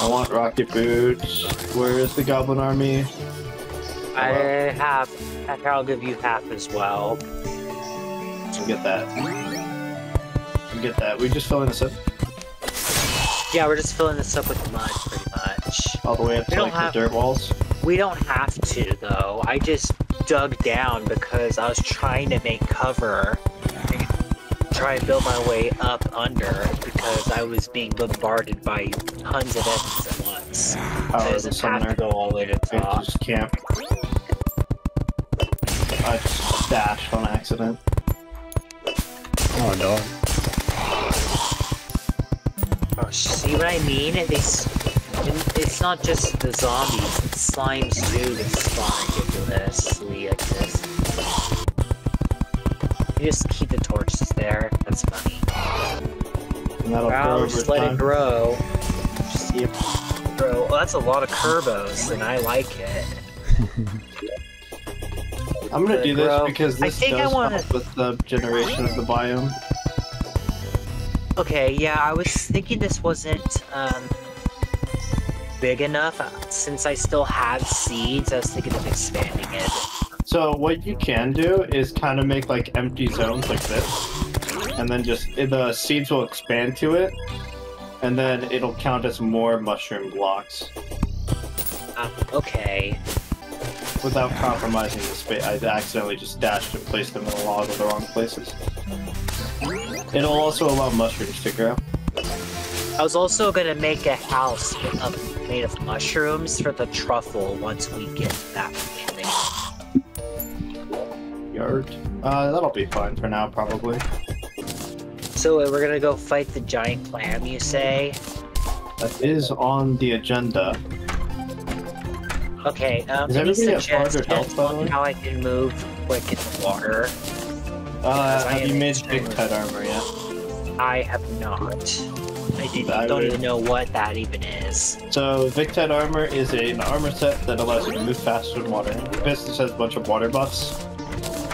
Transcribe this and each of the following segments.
I want rocket boots. Where is the goblin army? I have. I'll give you half as well. Get that. Get that. We just filling this up Yeah, we're just filling this up with mud, pretty much. all the way up We to like have- the dirt walls. We don't have to, though. I just dug down because I was trying to make cover try and build my way up under because I was being bombarded by tons of enemies at once. Oh, so it a have to go all the way to the We top. just camp. I just dashed on accident. Oh, dog. Oh, see what I mean? They, it's not just the zombies, it's slimes too that spawn ridiculously like this. You just keep the torches there, that's funny. And that'll Wow, just let time. it grow. Just Yep. grow. Well, that's a lot of Kerbos, and I like it. I'm gonna Let it do this because I this I does wanna- help with the generation of the biome. Okay, yeah, I was thinking this wasn't um, big enough. uh, Since I still have seeds, I was thinking of expanding it. So what you can do is kind of make like empty zones like this, and then just the seeds will expand to it, and then it'll count as more mushroom blocks Uh, okay. without compromising the space. I accidentally just dashed and placed them in a lot of the wrong places. It'll also allow mushrooms to grow. I was also gonna make a house made of mushrooms for the truffle once we get that thing. Yard. Uh, that'll be fine for now, probably. So uh, we're gonna go fight the giant clam, you say? That is on the agenda. Okay, um, Is any everybody at 400 suggestions health, by the way? on how I can move quick in the water? Uh, have you made big pet armor yet? I have not. I didn't, I don't would- even know what that even is. So Victide armor is an armor set that allows you to move faster in water. It basically has a bunch of water buffs.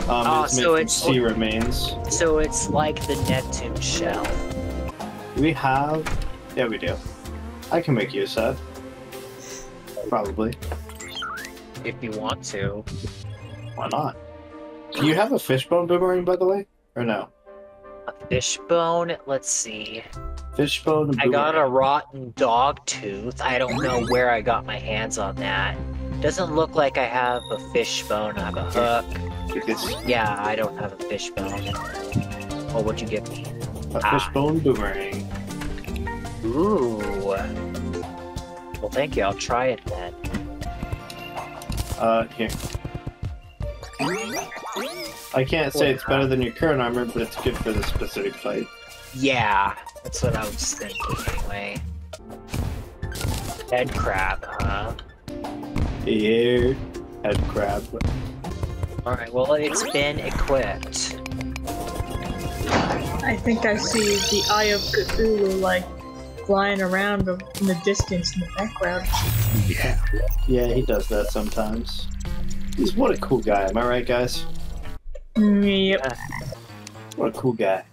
Um, Oh, it's so it's- sea remains. So it's like the Neptune shell. We have, yeah, we do. I can make you a set. Probably. If you want to. Why not? Do you have a fishbone boomerang, by the way, or no? A fishbone? Let's see. Fishbone. I got a rotten dog tooth. I don't know where I got my hands on that. Doesn't look like I have a fishbone. I have a hook. Yeah, I don't have a fishbone. Well, what'd you give me? a Ah. fishbone boomerang. Ooh. Well, thank you. I'll try it then. Uh, here. I can't say it's better than your current armor, but it's good for this specific fight. Yeah, that's what I was thinking anyway. Head crab, huh? Here, head crab. Alright, well, it's been equipped. I think I see the Eye of Cthulhu like flying around in the distance in the background. Yeah. Yeah, he does that sometimes. He's what a cool guy, am I right, guys? Mm, Yep. What a cool guy.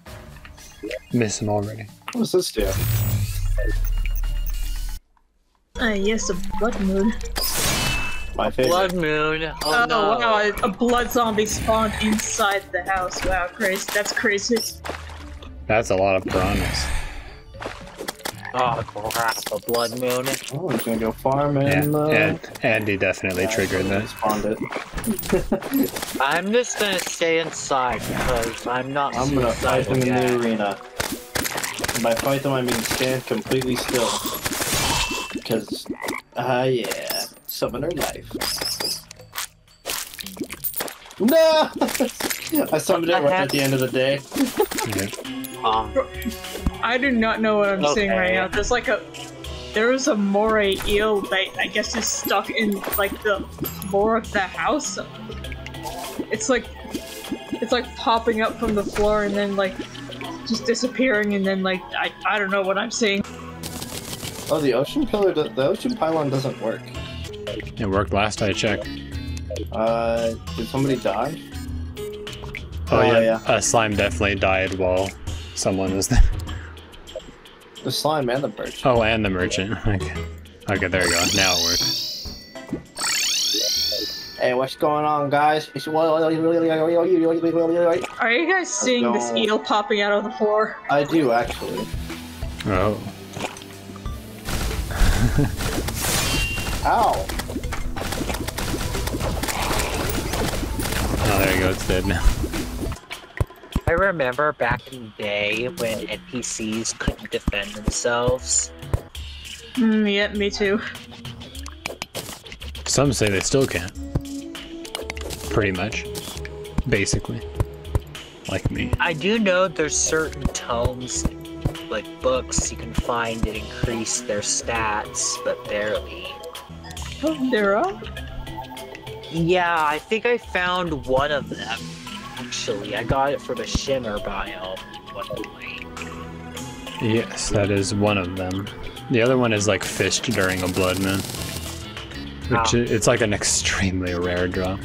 Miss him already. What does this do? Ah, yes, a blood moon. My favorite. Blood moon. Oh, Oh, no. wow, a, a blood zombie spawned inside the house. Wow, crazy. That's crazy. That's a lot of piranhas. Oh crap! A blood moon. Oh, he's gonna go farm Yeah. and, uh, And Andy definitely yeah, triggered that. Spawned it. I'm just gonna stay inside because I'm not I'm gonna fight suicidal them in the arena. And by fight them, I mean stand completely still. Because, ah, yeah, summoner life. No! I summoned it What right at the end of the day. Um, I do not know what I'm seeing right now. There's like a. There is a moray eel that I guess is stuck in like the floor of the house. It's like. It's like popping up from the floor and then like just disappearing and then like I, I don't know what I'm seeing. Oh, the ocean pillar, the ocean pylon doesn't work. It worked last I checked. Uh, did somebody die? Oh, Oh, yeah. yeah. A slime definitely died while someone was there. The slime and the merchant. Oh, and the merchant. Okay. Okay, there you go. Now it works. Hey, what's going on, guys? Are you guys seeing this eel popping out of the floor? I do actually. Oh. Ow! Oh, there you go. It's dead now. I remember back in the day when NPCs couldn't defend themselves. Mm, yeah, me too. Some say they still can't. Pretty much. Basically. Like me. I do know there's certain tomes, like books, you can find that increase their stats, but barely. There are. Yeah, I think I found one of them. Actually, I got it from a Shimmer biome at one point. Yes, that is one of them. The other one is like fished during a blood moon. Which Ah. i- it's like an extremely rare drop.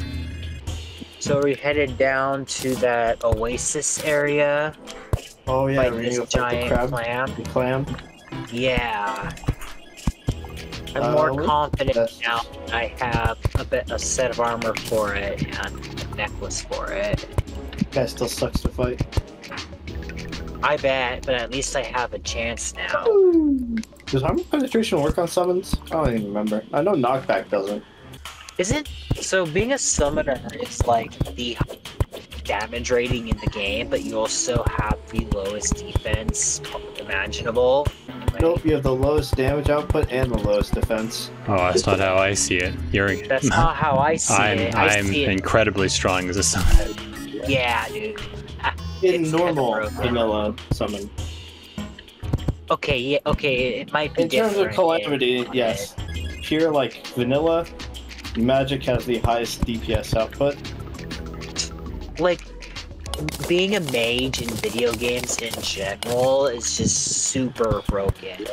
So we headed down to that oasis area Oh yeah, by we're this gonna go fight the giant crab. clam. The clam. Yeah. I'm Uh, more confident that's- now. I have a bit a set of armor for it and a necklace for it. Guy still sucks to fight. I bet, but at least I have a chance now. Does armor penetration work on summons? I don't even remember. I know knockback doesn't. Isn't so being a summoner is like the damage rating in the game, but you also have the lowest defense imaginable. Like, Nope, you have the lowest damage output and the lowest defense. Oh, that's not how I see it. You're That's not how I see I'm it. I I'm see it. incredibly strong as a summoner. Yeah, dude. In It's normal kinda vanilla summon. Okay, yeah, okay, it might be In terms of different calamity, in- yes. Pure like vanilla, magic has the highest DPS output. Like, being a mage in video games in general is just super broken.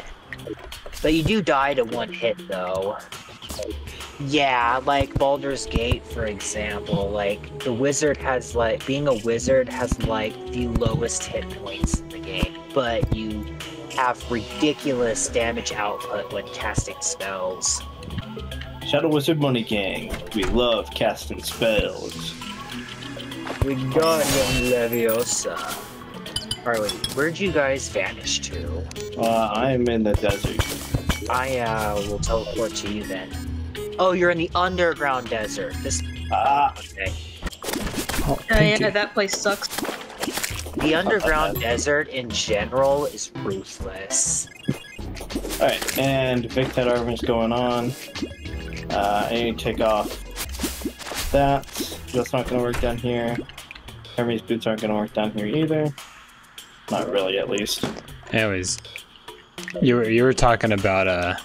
But you do die to one hit, though. Yeah, like Baldur's Gate, for example. Like, the wizard has, like, being a wizard has, like, the lowest hit points in the game. But you have ridiculous damage output when casting spells. Shadow Wizard Money Gang. We love casting spells. Wingardium Leviosa. Alright, wait, where'd you guys vanish to? Uh, I am in the desert. I uh, will teleport to you then. Oh, you're in the underground desert. This. Ah, Okay. Oh, Uh, thank yeah, you. that place sucks. The underground desert in general is ruthless. alright, and Victide Armor's going on. Uh, I need to take off that. That's not gonna work down here. Hermes boots aren't gonna work down here either. Not really, at least. Anyways, you were you were talking about a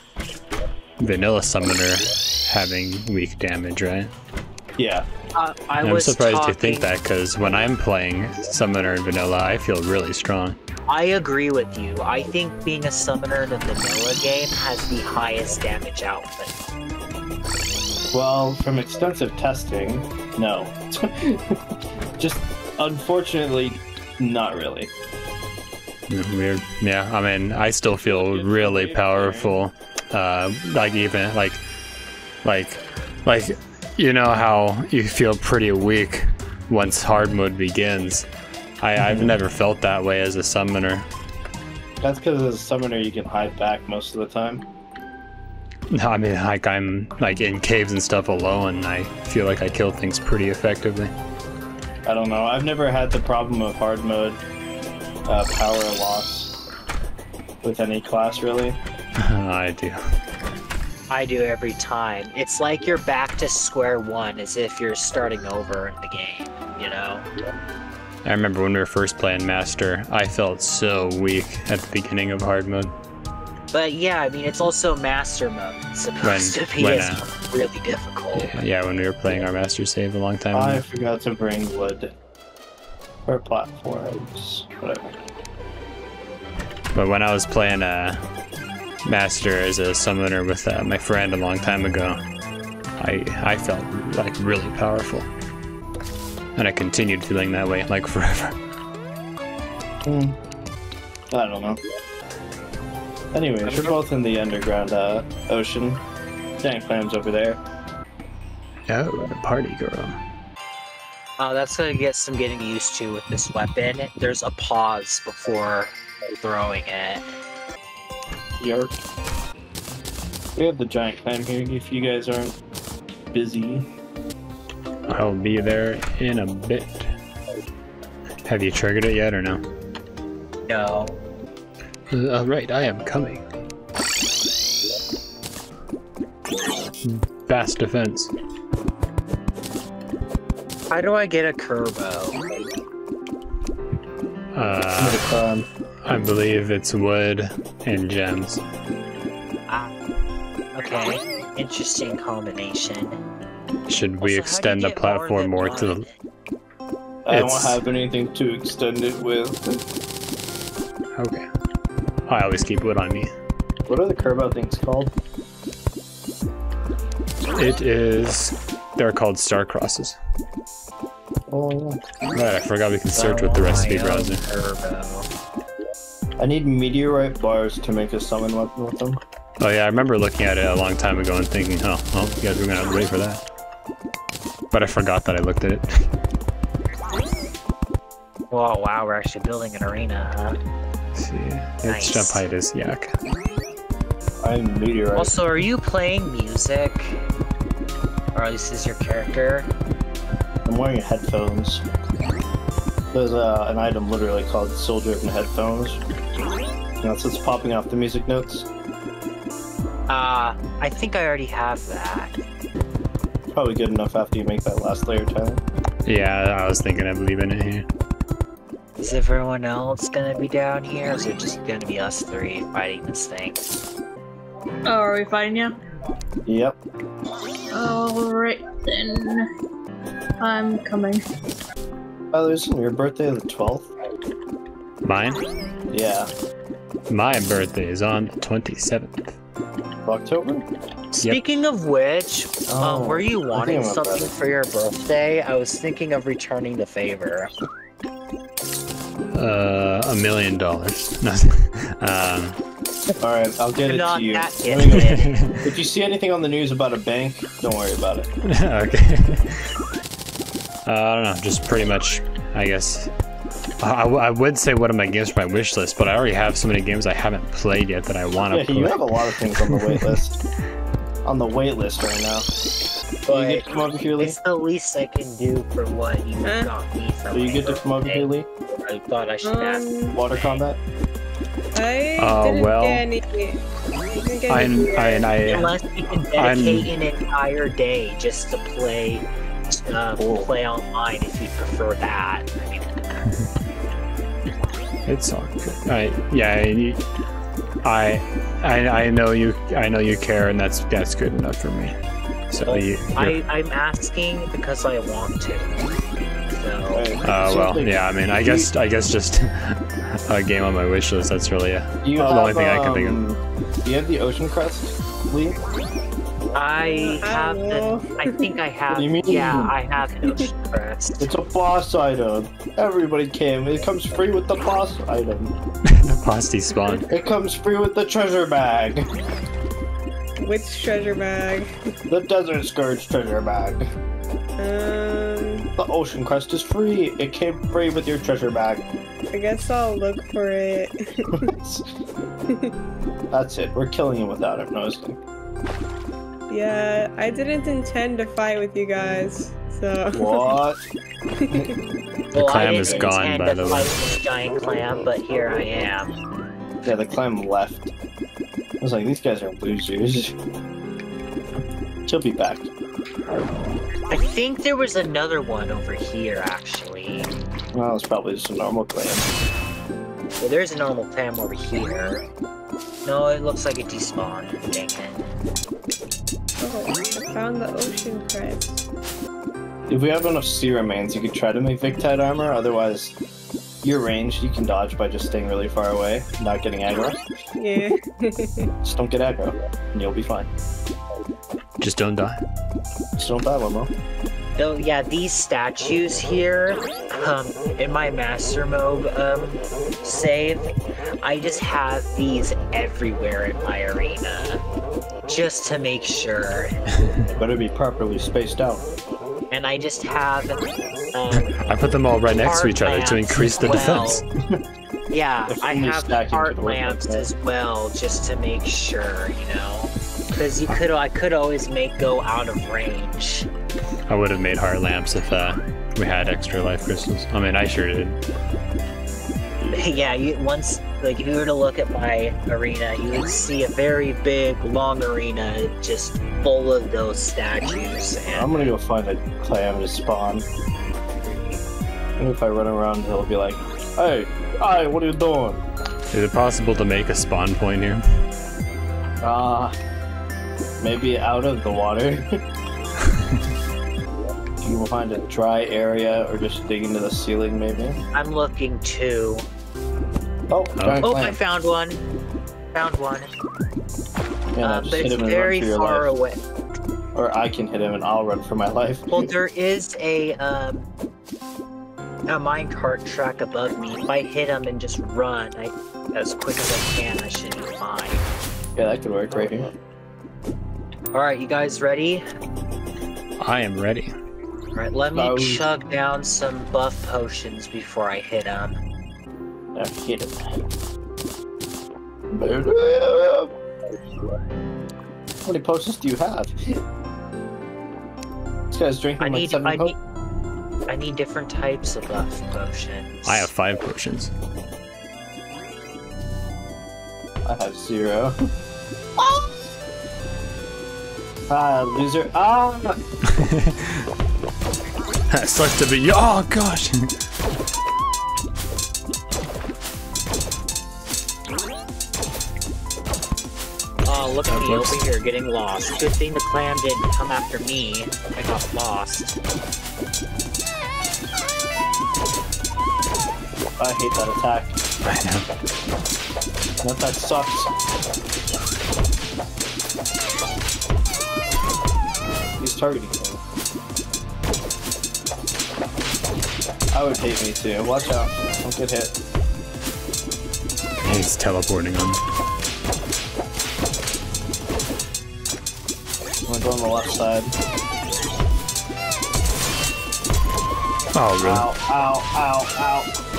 vanilla summoner having weak damage, right? Yeah. Uh, I I'm was surprised talking, you think that because when I'm playing summoner in vanilla, I feel really strong. I agree with you. I think being a summoner in a vanilla game has the highest damage output. Well, from extensive testing, no. Just unfortunately, not really. Weird. Yeah, I mean, I still feel really powerful. Uh, like even like, like, like, you know how you feel pretty weak once hard mode begins. I, I've never felt that way as a summoner. That's because as a summoner, you can hide back most of the time. No, I mean, like I'm like in caves and stuff alone. And I feel like I kill things pretty effectively. I don't know. I've never had the problem of hard mode uh, power loss with any class, really. I do. I do every time. It's like you're back to square one, as if you're starting over in the game. You know. I remember when we were first playing Master, I felt so weak at the beginning of hard mode. But yeah, I mean, it's also master mode. It's supposed When- to be when, uh, really difficult. Yeah, when we were playing our Master save a long time ago. I forgot to bring wood or platforms. Whatever. But when I was playing uh, Master as a summoner with uh, my friend a long time ago, I I felt like really powerful, and I continued feeling that way like forever. Hmm. I don't know. Anyways, we're both in the underground uh, ocean. Giant clams over there. Oh, the party girl. Oh, that's gonna get some getting used to with this weapon. There's a pause before throwing it. Yarp. We have the giant clam here if you guys aren't busy. I'll be there in a bit. Have you triggered it yet or no? No. Uh, right, I am coming. Fast defense. How do I get a Kerbo? Uh, I believe it's wood and gems. Ah. Okay. Interesting combination. Should we Also, extend the get more platform more to the? one? I don't have anything to extend it with. Okay. I always keep wood on me. What are the curve things called? It is. They're called star crosses. Oh, yeah. Right, I forgot we can search with the recipe Oh, my own browser. Kerbo. I need meteorite bars to make a summon weapon with them. Oh yeah, I remember looking at it a long time ago and thinking, oh, well, you guys were gonna have to wait for that. But I forgot that I looked at it. Whoa, wow, we're actually building an arena, huh? Let's see, its Nice. jump height is yak. I'm meteorite. Also, are you playing music? Or at least is your character? I'm wearing headphones. There's uh, an item literally called Soul Driven Headphones. And that's what's popping off the music notes. Uh, I think I already have that. Probably good enough after you make that last layer time. Yeah, I was thinking of leaving it here. Is everyone else gonna be down here, or is it just gonna be us three fighting this thing? Oh, are we fighting you? Yep. Alright then. I'm coming. Oh, there's your birthday the 12th? Mine? Yeah. My birthday is on the 27th. Of October? Speaking of which, Oh, um, were you wanting something for your birthday? I was thinking of returning the favor. Uh, a million dollars. No. um, Alright, I'll get it to you. that Let me go- gifted. If you see anything on the news about a bank, don't worry about it. okay. Uh, I don't know, just pretty much, I guess. I, I- I would say what are my games for my wish list, but I already have so many games I haven't played yet that I want to Yeah, play. you have a lot of things on the wait list. on the wait list right now. Are you good But to come over here, Lee? it's the least I can do for what you Huh? got me for Are you get good to come over here. Lee? I thought I should ask. Um, Water combat? I Oh, didn't well. get any. Didn't get I'm, any I, and I, Unless you can dedicate an entire day just to play, uh, Cool. play online if you prefer that. I mean, it's all good. I, yeah, I, I, I, I know you, I know you care, and that's that's good enough for me. So you, I, I'm asking because I want to. So, uh, well, like, yeah. I mean, I you- guess, I guess just a game on my wish list. That's really a, You the have, only thing I can think of. um, Do you have the Ocean Crest, Lee? I I have don't the. I think I have. do you mean? Yeah, I have an ocean crest. It's a boss item. Everybody came. It comes free with the boss item. the pasty spawn. It comes free with the treasure bag. Which treasure bag? The Desert Scourge treasure bag. Um, The Ocean Crest is free. It came free with your treasure bag. I guess I'll look for it. That's it. We're killing him without him No, it's kidding. Yeah, I didn't intend to fight with you guys, so. What? Well, clam didn't is gone, by the way. fight this giant clam, but here I am. Yeah, the clam left. I was like, these guys are losers. She'll be back. I think there was another one over here, actually. Well, it's probably just a normal clam. Well, there's a normal clam over here. No, it looks like it despawned. Dang it. Oh, I found the ocean crest. If we have enough sea remains, you could try to make Victide armor. Otherwise, your range, you can dodge by just staying really far away, not getting aggro. Yeah. Just don't get aggro, and you'll be fine. Just don't die. Just don't die, Momo. Though, yeah, these statues here, um, in my master mode um, save, I just have these everywhere in my arena, just to make sure. Better be properly spaced out. And I just have, um, I put them all right next to each other to increase the well. defense. yeah, I have stacking heart could like lamps as well, just to make sure, you know. Because you could, I could always make go out of range. I would have made heart lamps if uh, we had extra life crystals. I mean, I sure did. yeah, you once like if you were to look at my arena, you would see a very big, long arena just full of those statues. I'm gonna go find a clam to spawn. And if I run around, he'll be like, "Hey, hey, what are you doing?" Is it possible to make a spawn point here? Ah, maybe out of the water. you will find a dry area, or just dig into the ceiling, maybe. I'm looking too. Oh, giant Oh, I found one. Found one. Yeah, Uh, but it's him and run very far life. away. Or I can hit him and I'll run for my life. Well, there is a um a minecart track above me. If I hit him and just run, I as quick as I can, I should be fine. yeah, that could work right here. All right, you guys ready? I am ready. All right, let me Oh. chug down some buff potions before I hit him. Yeah, hit him. How many potions do you have? This guy's drinking I like need, seven I po- need, I need different types of buff potions. I have five potions. I have zero. Oh, ah, loser. Ah! That sucks to be. you. Oh gosh. Oh, look at me Whoops. over here getting lost. Good thing the clam didn't come after me. I got lost. I hate that attack. I know. That attack sucks. Targeting me. I would hate me too. Watch out. Don't get hit. He's teleporting on. I'm gonna go on the left side. Oh really? Ow, ow, ow, ow.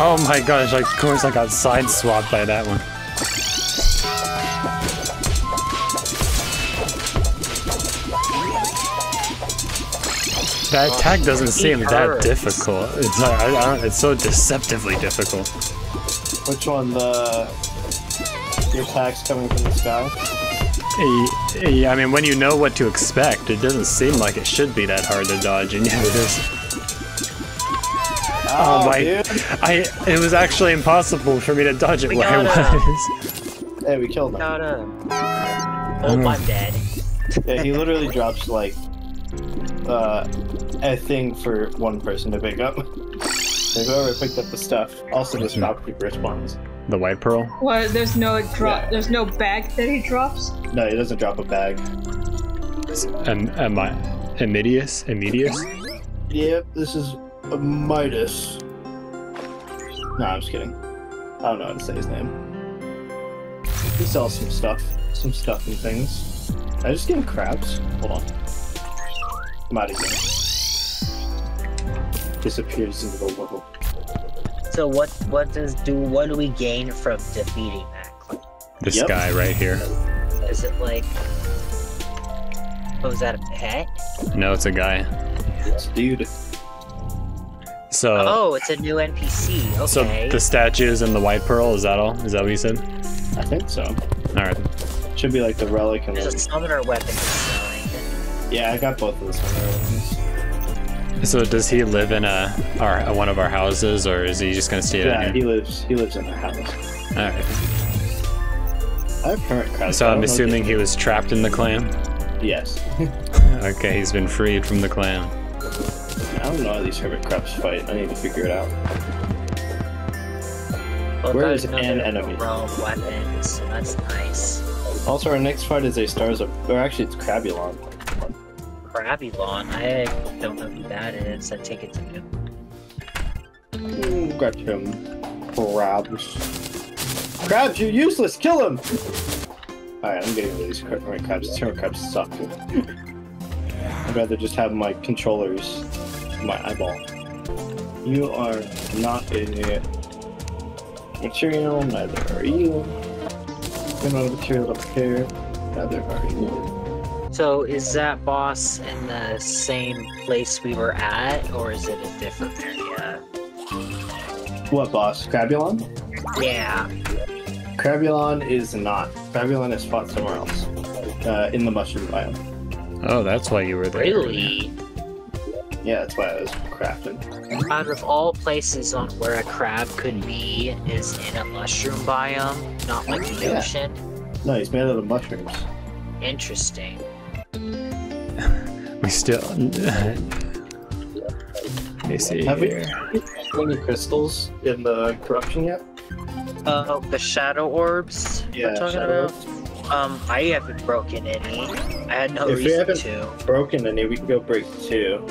Oh my gosh! Of course, I got side swapped by that one. That attack doesn't seem that difficult. It's like, I, I don't, it's so deceptively difficult. Which one? The the attacks coming from the sky? Eh, Yeah, I mean, when you know what to expect, it doesn't seem like it should be that hard to dodge, and yet it is. Oh, my! dude. I it was actually impossible for me to dodge it We where I was. Hey, we killed him. Got him. Oh, I'm dead. Yeah, he literally drops like uh, a thing for one person to pick up. So whoever picked up the stuff also just shopkeeper spawns. The white pearl. What? There's no drop. Yeah. There's no bag that he drops. No, he doesn't drop a bag. Am am I Amidias? Amidias? Yep, this is a Midas. No, I'm just kidding. I don't know how to say his name. He sells some stuff, some stuff and things. I just get crabs. Hold on. I'm out of here. Disappears into the world. So what? What does do? What do we gain from defeating that clam? This Yep. guy right here. Is it like? Oh, is that a pet? No, it's a guy. It's dude. So, oh, it's a new NPC. Okay. so the statues and the white pearl. Is that all? Is that what you said? I think so. All right. Should be like the relic and There's a the... summoner weapon. Yeah, I got both of the summoner weapons. So does he live in a our one of our houses, or is he just gonna stay Yeah, down he lives. He lives in the house. All right. I have current. So I I'm assuming he was trapped in the clan. Yes. Okay, he's been freed from the clan. I don't know how these hermit crabs fight. I need to figure it out. Well, Where is an enemy? Realm weapon, so that's nice. Also, our next fight is a Stars of, or actually, it's Crabulon. Crabulon. I don't know who that is. I take it to you. Got him. Crabs. Crabs, you're useless. Kill him. All right, I'm getting rid of these my crabs. Terror crabs suck. I'd rather just have my controllers, my eyeball. You are not a material. Neither are you. You're not a material up here. Neither are you. So is that boss in the same place we were at, or is it a different area? What boss? Crabulon? Yeah. Crabulon is not. Crabulon is fought somewhere else. Uh, in the mushroom biome. Oh, that's why you were there. Really? Yeah, that's why I was crafting. Out of all places on where a crab could be is in a mushroom biome, not like the Yeah. ocean. No, he's made out of mushrooms. Interesting. We still. Let me see Have we any crystals in the corruption yet? Oh, the shadow orbs you're talking shadow about? Um, I haven't broken any. I had no If we reason haven't- to. Broken any, we can go break two.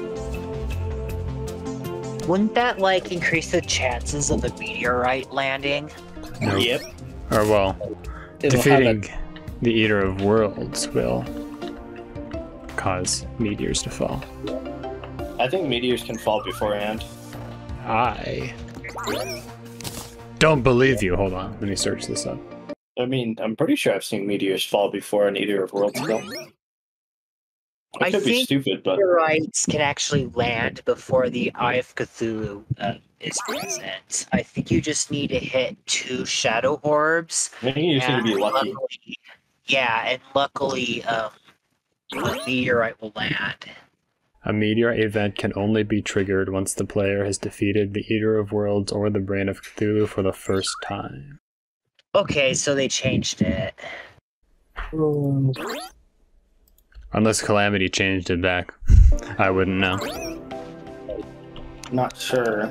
Wouldn't that like increase the chances of a meteorite landing? No. Yep. Or well, It'll have defeating the Eater of Worlds will cause meteors to fall. I think meteors can fall beforehand. I don't believe you. Hold on, let me search this up. I mean, I'm pretty sure I've seen meteors fall before an Eater of Worlds kill. I I could be think stupid, but Meteorites can actually land before the Eye of Cthulhu uh, is present. I think you just need to hit two shadow orbs. I think you just need to be lucky. luckily- yeah, and luckily, um, a meteorite will land. A meteor event can only be triggered once the player has defeated the Eater of Worlds or the Brain of Cthulhu for the first time. Okay, so they changed it. Unless Calamity changed it back. I wouldn't know. Not sure.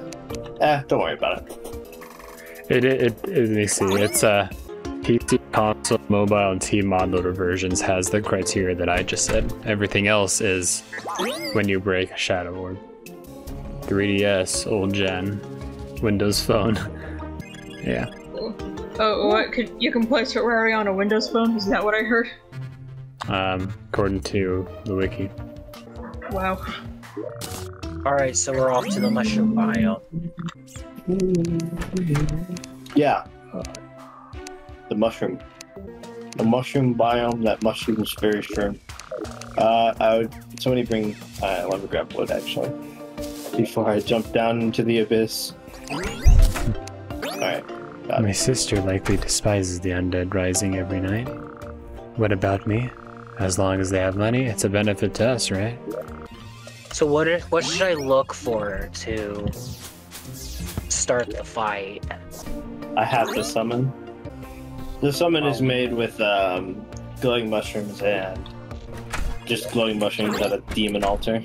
Eh, don't worry about it. It, it, it, it- let me see. It's uh, PC, console, mobile, and tModLoader versions has the criteria that I just said. Everything else is when you break a Shadow Orb. 3DS, old gen, Windows Phone. yeah. Oh, what? Could you can play Terraria on a Windows phone? Is that what I heard? Um, according to the wiki. Wow. Alright, so we're off to the mushroom biome. Yeah. The mushroom. The mushroom biome, that mushroom is very firm. Uh, I would. Somebody bring. Uh, let me grab wood actually. Before I jump down into the abyss. Alright. My sister likely despises the undead rising every night. What about me? As long as they have money, it's a benefit to us, right? So what if, what should I look for to start the fight? I have the summon. The summon is made with um, glowing mushrooms and just glowing mushrooms at a demon altar.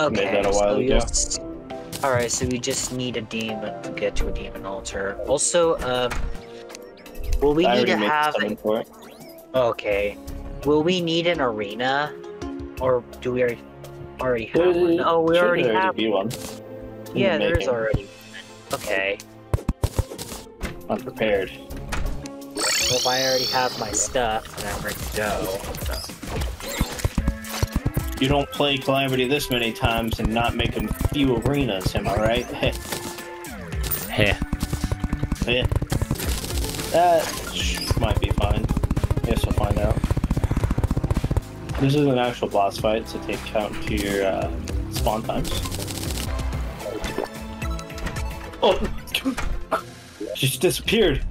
Okay, Made that a while so ago. you'll Alright, so we just need a demon to get to a demon altar. Also, um, will we I need already to made the have? summon for it. Okay, will we need an arena, or do we already already have There- one? Oh, we already already have. be one. Yeah, the there's making. already. Okay, Unprepared. well if I already have my stuff, then I'm ready to go. You don't play Calamity this many times and not make a few arenas, am I right? Heh, Heh. heh. That might be fine. Guess we'll find out. This is an actual boss fight, so take count to your uh, spawn times. Oh! She just disappeared!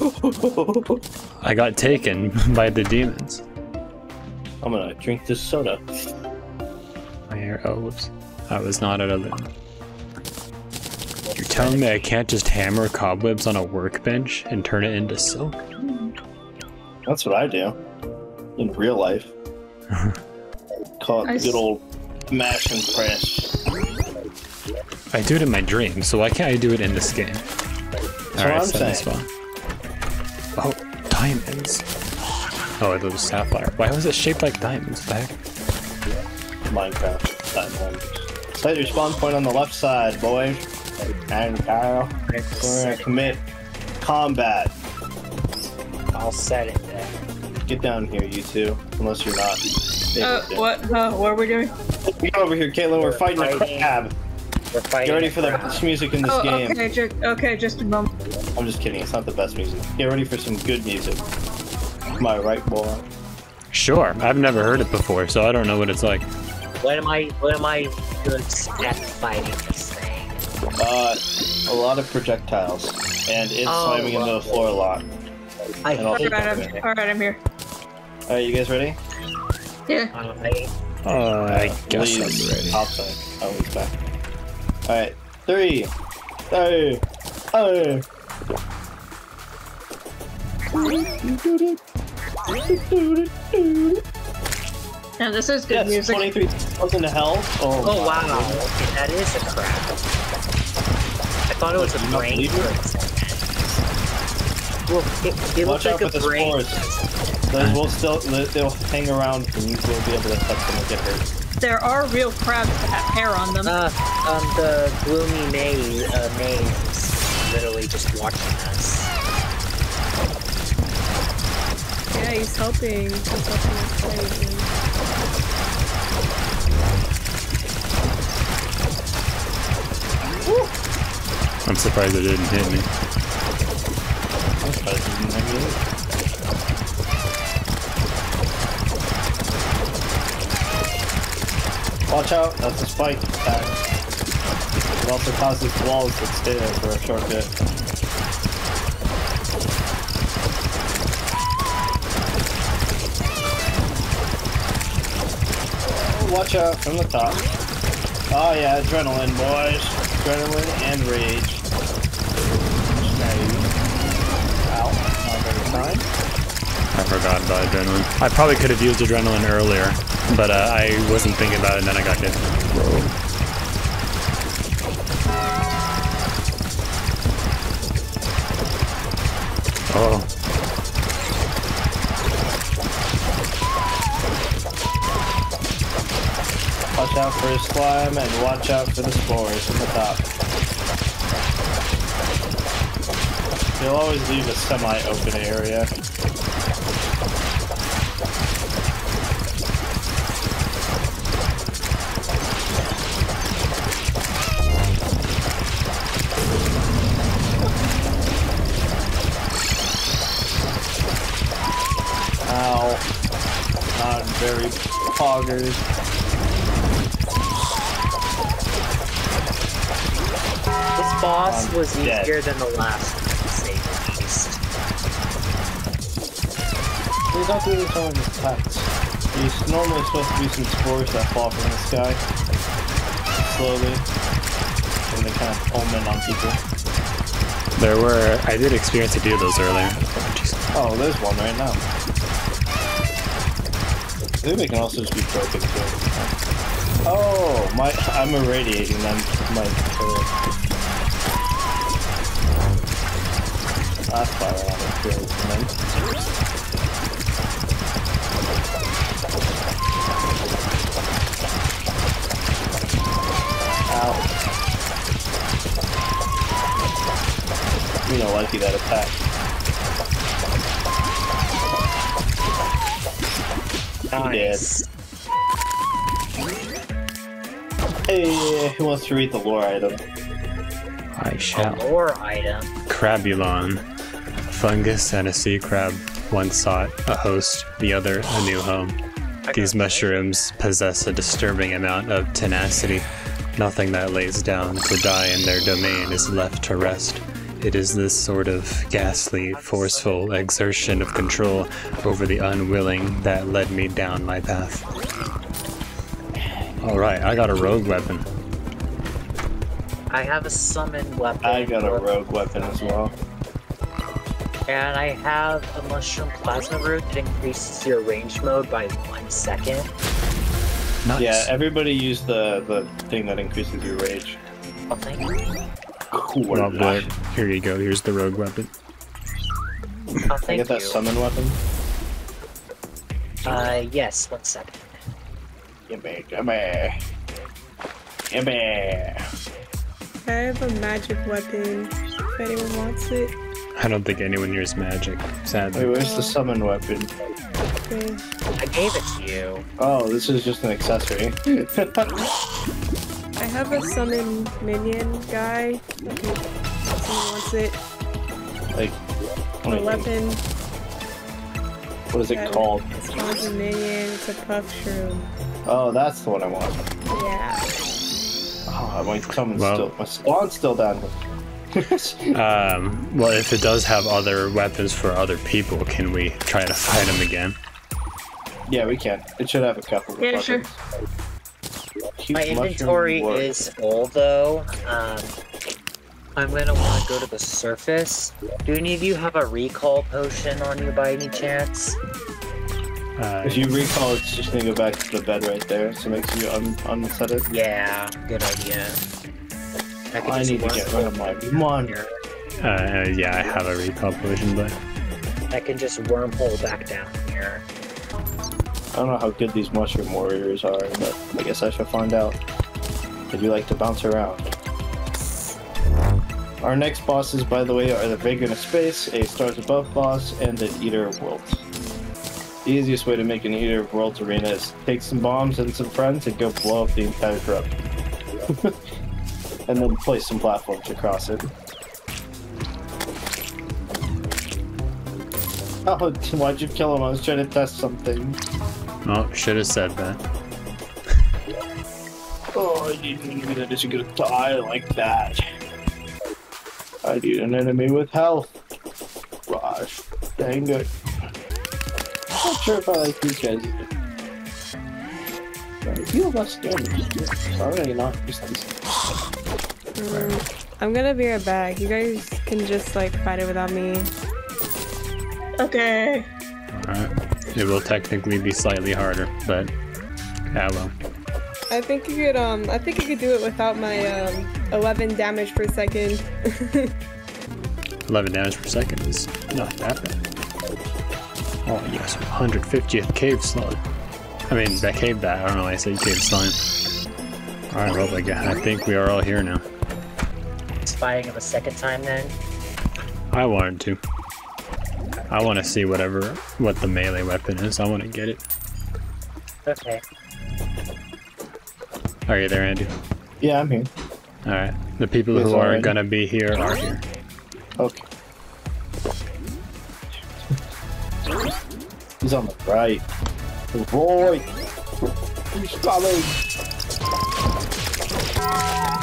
I got taken by the demons. I'm gonna drink this soda. My hair. Oh, whoops. I was not at a limb. You're telling me I can't just hammer cobwebs on a workbench and turn it into silk? That's what I do. In real life. Call I good old mash and press. I do it in my dreams, so why can't I do it in this game? what I'm seven spawn. Oh, diamonds. Oh, it was sapphire. Why was it shaped like diamonds? What? Minecraft. Diamond. Set your spawn point on the left side, boys. And Kyle, we're gonna commit combat. I'll set it there. Get down here, you two. Unless you're not. Uh, what? Uh, what are we doing? Get over here, Caitlin. We're fighting a Fighting. crab. We're fighting. Get ready for the best music in this Oh, game. okay, ju- okay, just a moment. I'm just kidding. It's not the best music. Get ready for some good music. Am I right, boy? Sure. I've never heard it before, so I don't know what it's like. What am I? What am I to expect fighting this thing? Uh, a lot of projectiles, and it's Oh, slamming into the floor a lot. I And I'll hate Alright. I'm, alright, I'm here. All right, you guys ready? Yeah. I Oh, I Uh, guess I'm ready. Outside. Oh, he's back. All right, three, two, oh. Now this is good Yes, music. 23,000 health. Oh, Oh my wow, that is a crab. I thought it was a brain believe for it? Well, it, it Watch looks out like for a the brain. spores. Those will still, they'll hang around and you will be able to touch them and get hurt. There are real crabs that have hair on them. Uh, um, the gloomy maze, uh, maze is literally just watching us. Yeah, he's helping. He's helping us fight. I'm surprised it didn't hit me. Watch out, that's a spike attack. It also causes walls to stay there for a short bit. Watch out from the top. Oh yeah, adrenaline, boys. Adrenaline and rage. Ow, not very kind. I forgot about adrenaline. I probably could have used adrenaline earlier, but uh, I wasn't thinking about it and then I got hit. Whoa. Oh, Watch out for his slime and watch out for the spores in the top. He'll always leave a semi-open area. Poggers. This boss I'm was dead. easier than the last one, to say the least. He's not doing some of his attacks. He's normally supposed to be some spores that fall from the sky. Slowly. And they kind of omen on people. there were. I did experience a few of those earlier. Oh, there's one right now. I think they can also just be broken too. Oh, my! I'm irradiating them. My uh, turret. That's fire on the field, man. Ow. You know, likey that attack. Nice. Hey, who wants to read the lore item? I shall. lore item. Crabulon. Fungus and a sea crab once sought a host, the other a new home. These mushrooms possess a disturbing amount of tenacity. Nothing that lays down to die in their domain is left to rest. It is this sort of ghastly, forceful exertion of control over the unwilling that led me down my path. Alright, I got a rogue weapon. I have a summon weapon. I got a rogue weapon as well. And I have a mushroom plasma root that increases your range mode by one second. Nice. Yeah, everybody use the the thing that increases your rage. Oh, thank you. Cool. Well, boy, here you go. Here's the rogue weapon. Oh, I thank get that you. summon weapon. Uh, yes, one second. Gimme, gimme. Gimme. I have a magic weapon. If anyone wants it. I don't think anyone hears magic, Wait, sadly. where's the summon weapon? Okay. I gave it to you. Oh, this is just an accessory. I have a summon minion guy. If someone wants it. like, A what, weapon. what is it Yeah. called? It spawns a minion. It's a puff shroom. Oh, that's the one I want. Yeah. Oh, my summon's Well- still, my spawn's still down. Um, well, if it does have other weapons for other people, can we try to fight him again? yeah, we can. It should have a couple. of Yeah, sure. weapons. Keep My inventory work. is full though. Um, I'm gonna want to go to the surface. Do any of you have a recall potion on you by any chance? Uh, If you recall, it's just gonna go back to the bed right there, so it makes you un it. Yeah, good idea. I, I need to get rid of my monster. uh, yeah, I have a recall potion, but I can just wormhole back down here. I don't know how good these mushroom warriors are, but I guess I shall find out. They do like to bounce around. Our next bosses, by the way, are the Vagrant of Space, a Stars Above boss, and an Eater of Worlds. The easiest way to make an Eater of Worlds arena is take some bombs and some friends and go blow up the entire truck. and then place some platforms across it. Oh, why'd you kill him? I was trying to test something. Oh, should have said that. Oh, I need an enemy that isn't gonna die like that. I need an enemy with health. Gosh, dang it. Not sure if I like these guys either. I feel less damage. Sorry, not just this. Mm, I'm gonna be right back. You guys can just like fight it without me. Okay. Alright. It will technically be slightly harder, but yeah, well. I think you could um I think you could do it without my um 11 damage per second. 11 damage per second is not that bad. Oh yes, 150th cave slug. I mean, that cave bat. I don't know why I said cave slime. Alright, well, I, guess- I think we are all here now. Spying fighting him a second time then. I wanted to. I want to see whatever, what the melee weapon is. I want to get it. Okay. Are you there, Andy? Yeah, I'm here. Alright. The people Yes, who are alright. gonna be here are here. Okay. He's on the right. Roy! He's coming!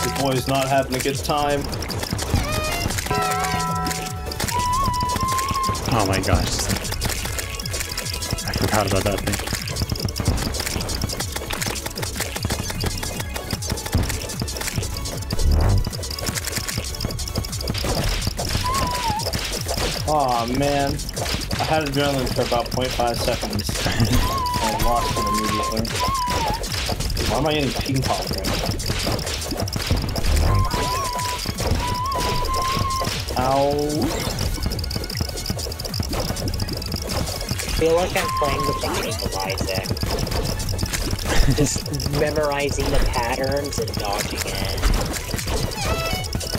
The boy's not having a good time. Oh my gosh. I forgot about that thing. Aw man. I had adrenaline for about 0.5 seconds. and lost it immediately. Why am I getting ping pong Ow. Feel like I'm playing with the game of Isaac. Just memorizing the patterns and dodging it.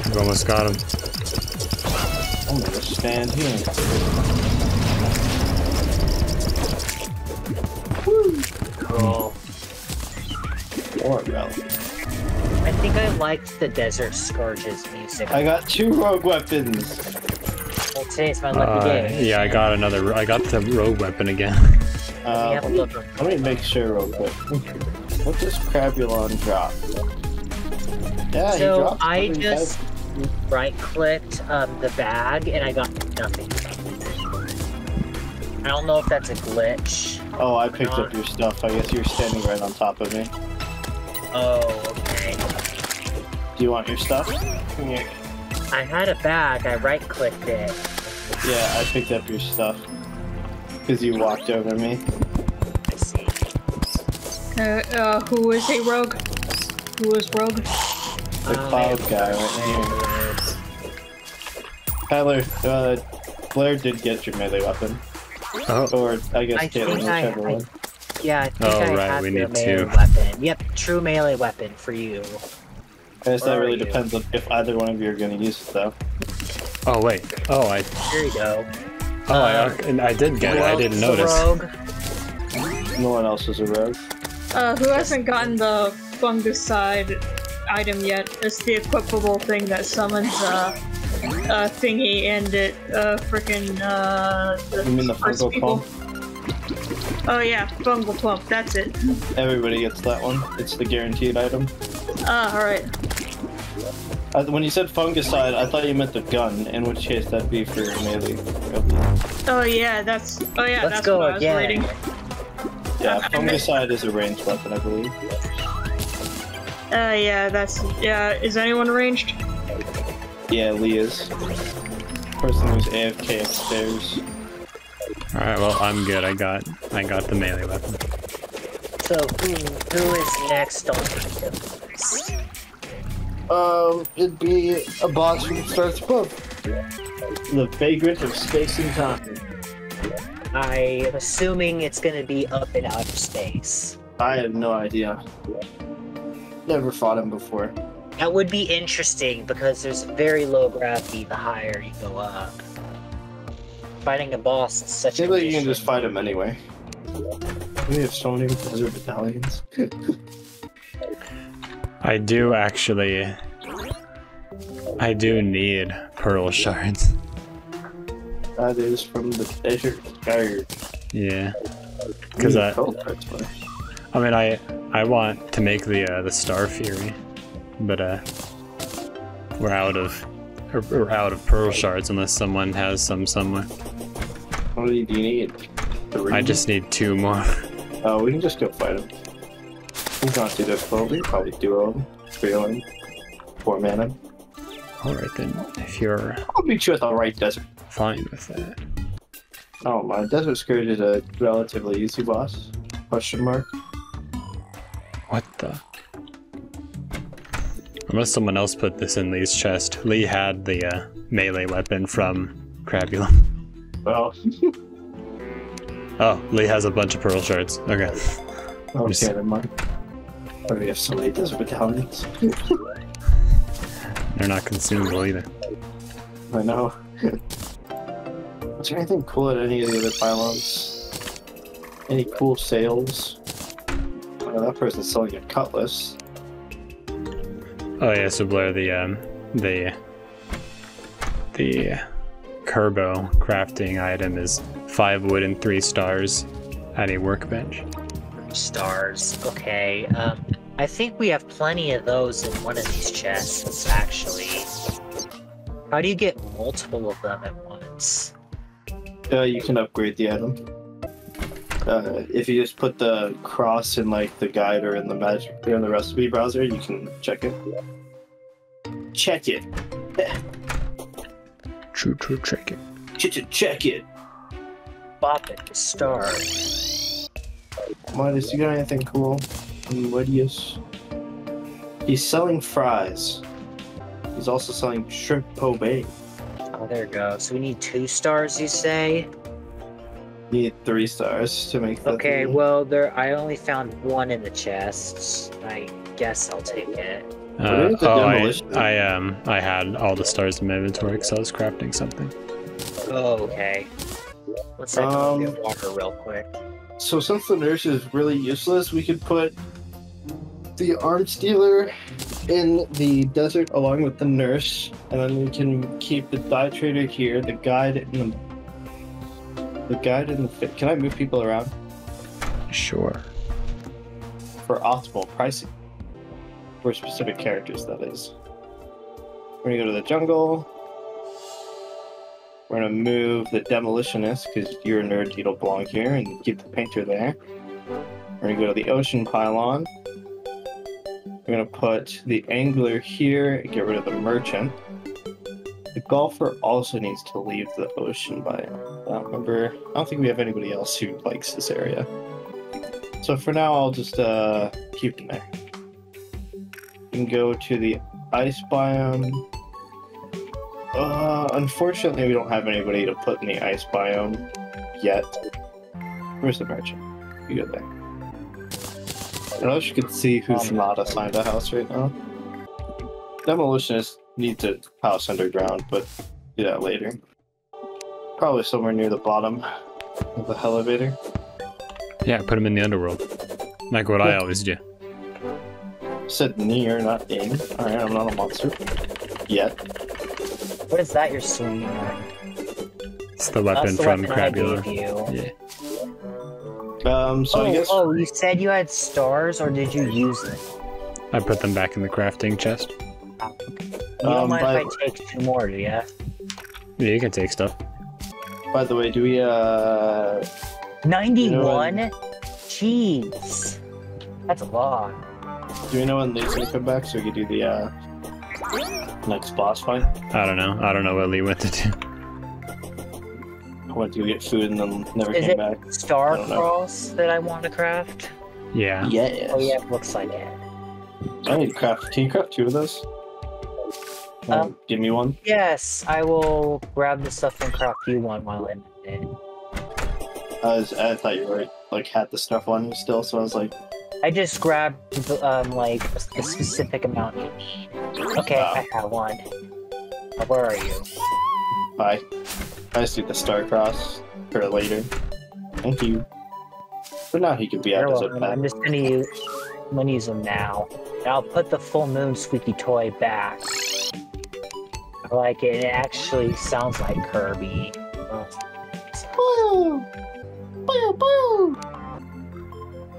I've almost got him. I'm gonna stand here. Cool. Or relic. I think I liked the Desert Scourge's music. I got two rogue weapons. Well, today's my lucky Uh, day. yeah, I got another. I got the rogue weapon again. Let me Uh, have a look. let me make sure real quick. What does Crabulon drop? Yeah, So dropped I something just right clicked um, the bag and I got nothing. I don't know if that's a glitch. Oh, I picked up your stuff. I guess you're standing right on top of me. Oh, okay. Do you want your stuff? Yeah, I had a bag, I right clicked it. Yeah I picked up your stuff. Because you walked over me. I see. Uh, uh, who is a rogue? Who is rogue? The Oh, cloud man. guy right here. Tyler, uh, Blair did get your melee weapon. Oh, Or I guess I Caitlin, think I- whichever I- one. Yeah, I think Oh, I right, have we need melee two. weapon. Yep, true melee weapon for you. I guess that Where are really you? depends on if either one of you are going to use it, though. Oh wait. Oh, I. Here you go. Oh, I, Um, and I did get it. I didn't notice. Rogue. No one else is a rogue. Uh, who hasn't gotten the fungicide item yet? It's the equipable thing that summons uh, uh thingy and it uh frickin' uh the You mean the fungal people. clump? Oh yeah, fungal clump. That's it. Everybody gets that one. It's the guaranteed item. Ah, all right. Uh, when you said fungicide, I thought you meant the gun, in which case that'd be for melee. Oh yeah, that's. Oh yeah, Let's that's go what I was again. reading. Yeah, I meant- fungicide is a ranged weapon, I believe. Uh, yeah, that's. Yeah, is anyone ranged? Yeah, Lee is. Person who's AFK upstairs. All right. Well, I'm good. I got. I got the melee weapon. So who who is next on the list? Um, it'd be a boss from Stars Above. The Vagrant of Space and Time. I am assuming it's gonna be up in outer space. I have no idea. Never fought him before. That would be interesting because there's very low gravity the higher you go up. Fighting a boss is such a Maybe you can just fight him anyway. We have so many desert medallions. I do actually. I do need pearl shards. That is from the desert guard. Yeah. Because I. I mean, I. I want to make the uh, the Star Fury, but uh, we're out of. We're we're out of pearl shards unless someone has some somewhere. How many do you need? Three? I just need two more. Oh, we can just go fight him. Not too difficult. We probably duo him. Trio him. Four mana. Alright then, if you're I'll beat you at the right desert. fine with that. Oh, my Desert Scourge is a relatively easy boss. Question mark. What the? Unless someone else put this in Lee's chest. Lee had the uh, melee weapon from Crabula. Well, Oh, Lee has a bunch of pearl shards. Okay. okay, never mind. Why do we have so many desert medallions? They're not consumable either. I know. Is there anything cool at any of the other pylons? Any cool sales? Oh, that person's selling a cutlass. Oh yeah, so Blair, the um, the the Kerbo crafting item is five wood and three stars at a workbench. Stars. Okay. Um, I think we have plenty of those in one of these chests, actually. How do you get multiple of them at once? Uh, you can upgrade the item. Uh, if you just put the cross in like the guide or in the magic or in the recipe browser, you can check it. Check it. True, true, check it. Ch- ch- Check it. Bop it. Star. Midas, you got anything cool? Midius. He's selling fries. He's also selling shrimp po' boy. Oh, there it goes. So we need two stars, you say? Need three stars to make that. Okay, the- well, there. I only found one in the chest. I guess I'll take it. Uh, oh, I. I um, I had all the stars in my inventory because I was crafting something. Oh, okay. One second, I'll Um, get water real quick. So since the nurse is really useless, we could put the arms dealer in the desert along with the nurse, and then we can keep the dye trader here, the guide and the the guide and the fit. Can I move people around Sure. for optimal pricing for specific characters? That is. We're gonna go to the jungle. We're gonna move the demolitionist because you're a nerd, you don't belong here, and keep the painter there. We're gonna go to the ocean pylon. We're gonna put the angler here and get rid of the merchant. The golfer also needs to leave the ocean biome. I don't remember. I don't think we have anybody else who likes this area. So for now, I'll just uh, keep them there. You can go to the ice biome. Uh, unfortunately, we don't have anybody to put in the ice biome yet. Where's the merchant? You go there. I wish you could see who's Um, not assigned a house right now. Demolitionists need to house underground, but do that later. Probably somewhere near the bottom of the elevator. Yeah, put him in the underworld. Like what I always do. Said near, not in. Alright, I'm not a monster. Yet. What is that you're swinging at? It's the That's weapon the from weapon I Crabula. gave you. Yeah. Um, so oh, I guess oh, you said you had stars, or did you use them? I put them back in the crafting chest. You don't Um, mind but- if I take two more, do ya? Yeah, you can take stuff. by the way, do we uh 91? Jeez. That's a lot. do we know when Lee's gonna come back so we can do the uh next boss fight? I don't know. I don't know what Lee went to do. I went to go get food and then never Is came it back. Star I don't know. Cross that I want to craft? Yeah. Yes. Oh yeah, it looks like it. I need to craft. Can you craft two of those? Um, Um, give me one. Yes, I will grab the stuff and craft you one while I'm in it. I was. I thought you were like had the stuff on you still, so I was like, I just grabbed um like a, a specific amount you. Okay, Wow. I have one. Where are you? bye. I just need the star cross for later. Thank you. But now he can be out You're as a pet. I'm just gonna use I'm gonna use them now. And I'll put the full moon squeaky toy back. Like it. It actually sounds like Kirby.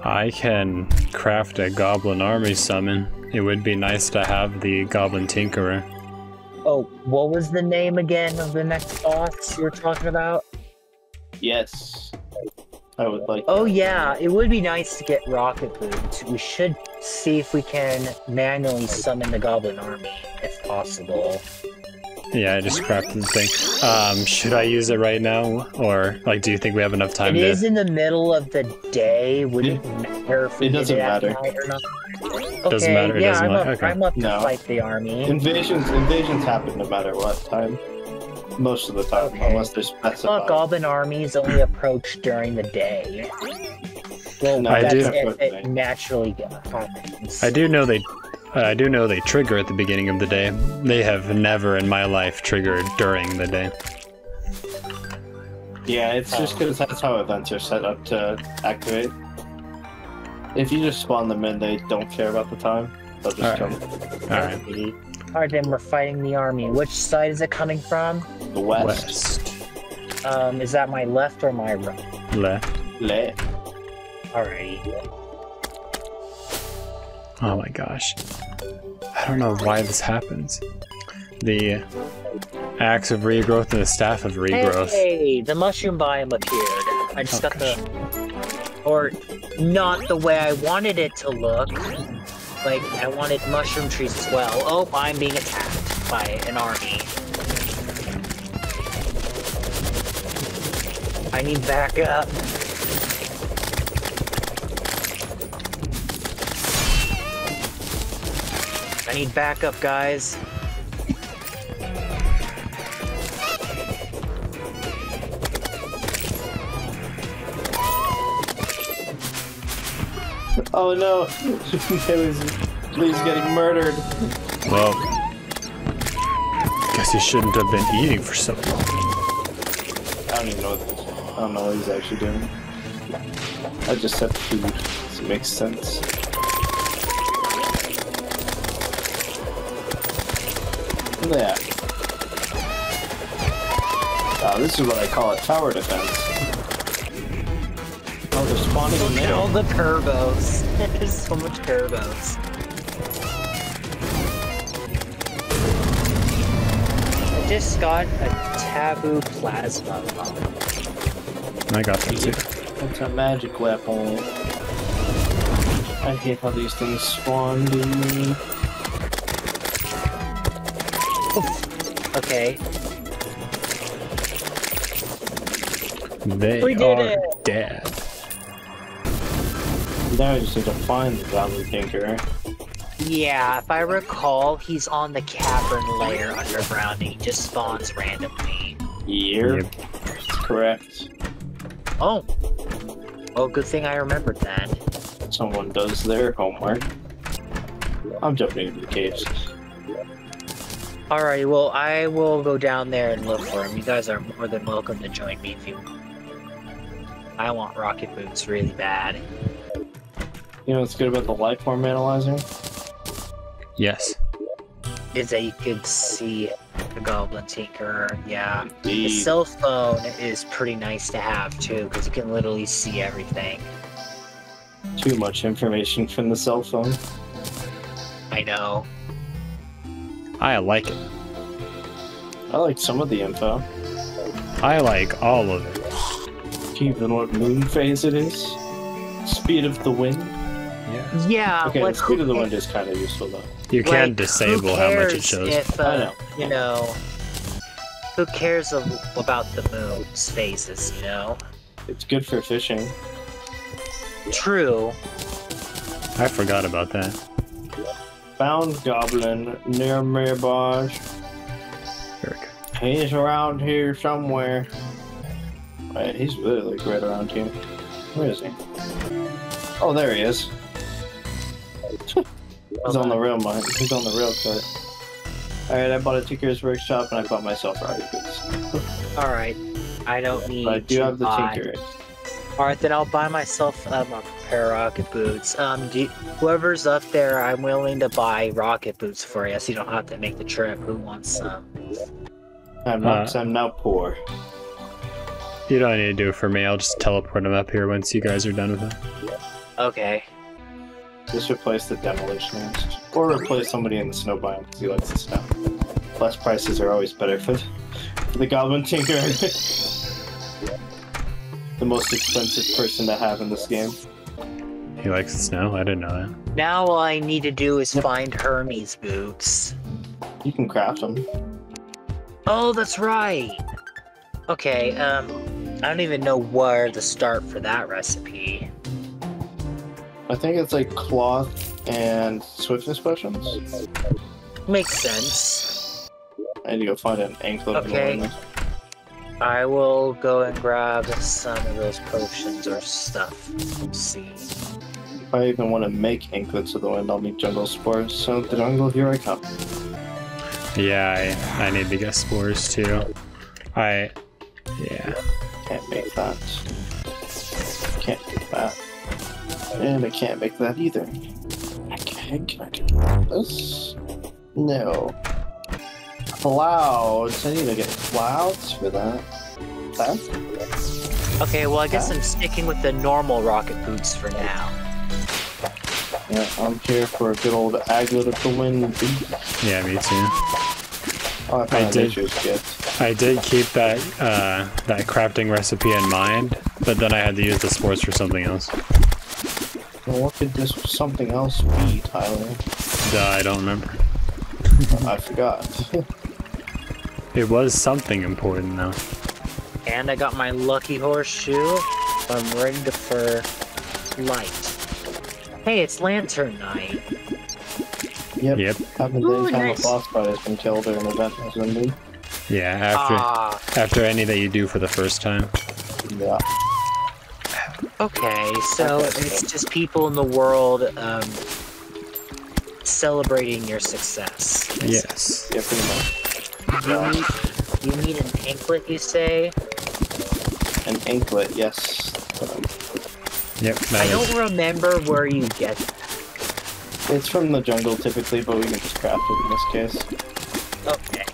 I can craft a goblin army summon. It would be nice to have the goblin tinkerer. Oh, what was the name again of the next boss you were talking about? Yes. I would like. Oh yeah, it would be nice to get rocket boots. We should see if we can manually summon the goblin army, if possible. Yeah, I just crafted the thing. Um, should I use it right now, or like, do you think we have enough time It to? is in the middle of the day. Would it, matter if we it doesn't matter. night or not? Doesn't Okay, matter, it Yeah, doesn't I'm matter, up. okay. I'm up to No. fight the army. Invasions. Invasions happen no matter what time. Most of the time, Okay. unless there's I thought specified. goblin armies only approach during the day. Well, No, I that's do- if it naturally happens. I do know they. Uh, I do know they trigger at the beginning of the day. They have never in my life triggered during the day. Yeah, it's just because that's how events are set up to activate. If you just spawn them in, they don't care about the time. They'll just Alright. come All right, Alright, then we're fighting the army. Which side is it coming from? the west. west, Um, is that my left or my right? left. Left. Alrighty. Oh my gosh. I don't know why this happens. The axe of regrowth and the staff of regrowth. Hey, the mushroom biome appeared. I just Oh, got the, or not the way I wanted it to look. Like I wanted mushroom trees as well. Oh, I'm being attacked by an army. I need backup. I need backup, guys. Oh no! Lee's, Lee's getting murdered. Well, guess he shouldn't have been eating for so long. I don't even know what I don't know what he's actually doing. I just said food. So it makes sense. Yeah. Oh, this is what I call a tower defense. Oh, they're spawning in Look at all there. the turbos. There's so much turbos. I just got a taboo plasma bomb. I got them too. That's a magic weapon. I hate how these things spawn, dude. Okay. They We did are it! dead. Now I just need to find the Goblin Tinkerer. Yeah, if I recall, he's on the cavern layer underground and he just spawns randomly. Year. Yep. Correct. Oh. Oh, good thing I remembered that. Someone does their homework. I'm jumping into the caves. Alright, well, I will go down there and look for him. You guys are more than welcome to join me if you. Want. I want rocket boots really bad. You know what's good about the life form analyzer? Yes. Is that you could see the Goblin Tinker. Yeah. The The cell phone is pretty nice to have too, because you can literally see everything. too much information from the cell phone. I know. I like it. I like some of the info. I like all of it. Even what moon phase it is. Speed of the wind. Yeah. Yeah, Okay, like the speed of the wind is kind of useful though. You can who disable how much it shows. If, I uh, know. You know, who cares about the moon's phases? You know. It's good for fishing. True. I forgot about that. Found goblin near good. He's around here somewhere. Wait, he's really right around here. Where is he? Oh, there he is. He's on the real mine. He's on the real cut. Alright, I bought a Tinker's Workshop and I bought myself rocket boots. All right. I don't need. But I do have the buy- Tinker. All right, then I'll buy myself um, a pair of rocket boots. Um, do whoever's up there, I'm willing to buy rocket boots for you, so you don't have to make the trip. Who wants some? I'm not, Uh, 'cause I'm now poor. You don't need to do it for me. I'll just teleport them up here once you guys are done with them. Okay. Just replace the demolitionist. Or replace somebody in the snow biome because he likes the snow. Less prices are always better for, for the Goblin Tinker. the most expensive person to have in this game. He likes the snow. I didn't know that. Now all I need to do is find Hermes boots. You can craft them. Oh, that's right. Okay. Um, I don't even know where to start for that recipe. I think it's like cloth and swiftness potions. Makes sense. I need to go find an anklet. of Okay. Lorna. I will go and grab some of those potions or stuff. Let's see. If I even want to make anklets of the wind, I'll need jungle spores. So the jungle, here I come. Yeah, I, I need to get spores too. I, yeah. Can't make that. Can't make that. And I can't make that either. Okay, can I do this? No. Clouds. I need to get clouds for that. That? Okay, well I guess I'm sticking with the normal rocket boots for now. Yeah, I'm here for a good old aglet of the wind. Yeah, me too. Oh, I found I a did. I did keep that uh, that crafting recipe in mind, but then I had to use the sports for something else. Well, what could this something else be, Tyler? Duh, I don't remember. I forgot. It was something important though. And I got my lucky horseshoe. I'm ready to for light. Hey, it's lantern night. yep. Yep. Happened Ooh, anytime nice. a boss fight has been killed or an event has ended. Yeah, after Ah, after any that you do for the first time. Yeah. okay. So it's just people in the world um, celebrating your success. Yes. Yeah, pretty much. You need, you need an anklet, you say? An anklet, yes. Um, Yep. I That don't remember where you get it it's from the jungle typically, but we can just craft it in this case. Okay.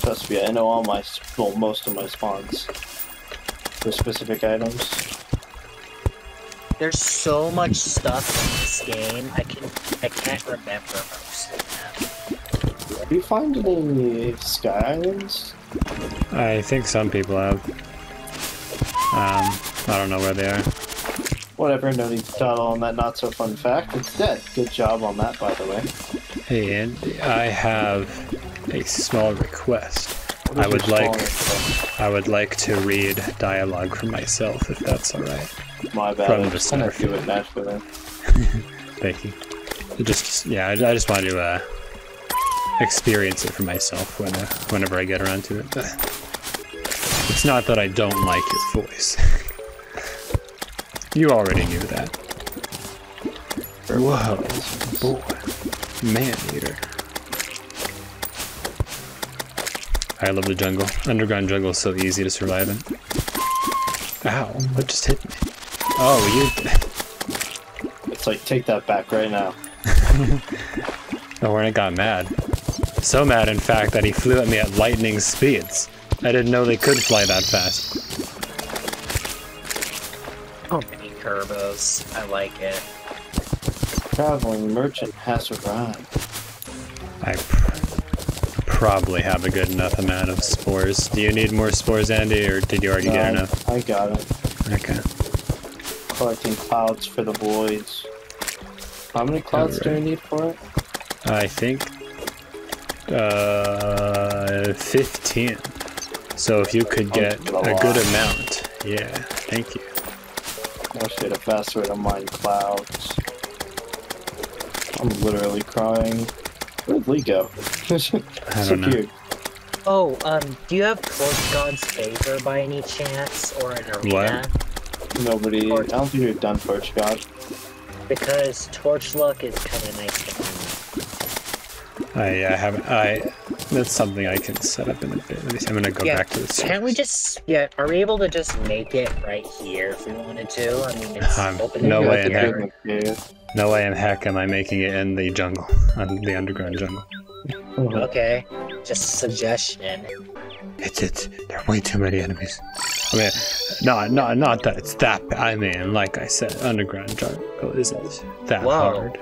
Trust me, I know all my, well, most of my spawns for specific items. There's so much stuff in this game. I can I can't remember most of them. Do you find it any sky islands? I think some people have. Um, I don't know where they are. Whatever, no need to dawdle on that not so fun fact. It's dead. Good job on that, by the way. Hey, Andy, I have a small request. I would like- I would like to read dialogue for myself, if that's all right. My bad. from I the of do it naturally. Thank you. Just yeah, I, I just wanted to uh, experience it for myself when, uh, whenever I get around to it. But It's not that I don't like your voice. you already knew that. Whoa. Boy. Man eater. I love the jungle. Underground jungle is so easy to survive in. Ow, what just hit me? Oh, you. It's like take that back right now. Oh, when I got mad. So mad, in fact, that he flew at me at lightning speeds. I didn't know they could fly that fast. Oh, mini turbos. I like it. Traveling merchant has arrived. I pr- probably have a good enough amount of spores. Do you need more spores, Andy, or did you already get Um, enough? I got it. Okay. Collecting clouds for the boys. How many clouds do I need for it? I think uh 15. So if you could get get a a good amount. Yeah, thank you. I should have fast way to mine clouds. I'm literally crying. Where'd Lee go? I don't know. Disappeared. Oh, um, do you have Torch God's favor by any chance, or an arena? Nobody. I don't think we've done Torch God. Because Torch Luck is kind of nice to find. I, uh, I haven't. I. That's something I can set up in a bit. Let me see, I'm gonna go Yeah, back to the. Can't we just, yeah, are we able to just make it right here if we wanted to? I mean, it's Um, open no way in heck. in. No way in heck am I making it in the jungle, on the underground jungle. Mm-hmm. Okay, just a suggestion. It's it. There are way too many enemies. I mean, no, no, not that it's that. I mean, like I said, underground jungle isn't that Whoa. hard.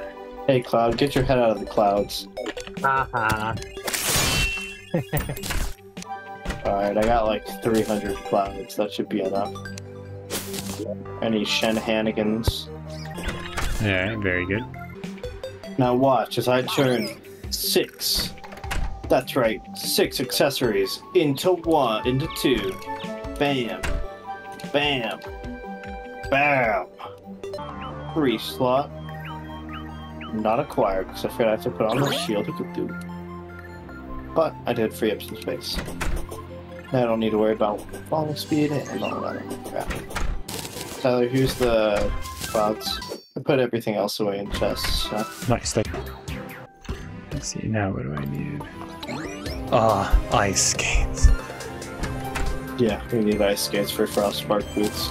Hey, Cloud, get your head out of the clouds. Haha. Uh-huh. Alright, I got like 300 clouds. That should be enough. Any shenanigans? Yeah, very good. Now watch as I turn six. That's right, six accessories into one, into two. Bam. Bam. Bam. Three slot. Not acquired because I figured I have to put on the shield of Cthulhu. But I did free up some space. Now I don't need to worry about falling speed and all that other crap. Tyler, here's the clouds. I put everything else away in chests. So. Nice. Thank Let's see. Now what do I need? Ah, ice skates. Yeah, we need ice skates for frostspark boots.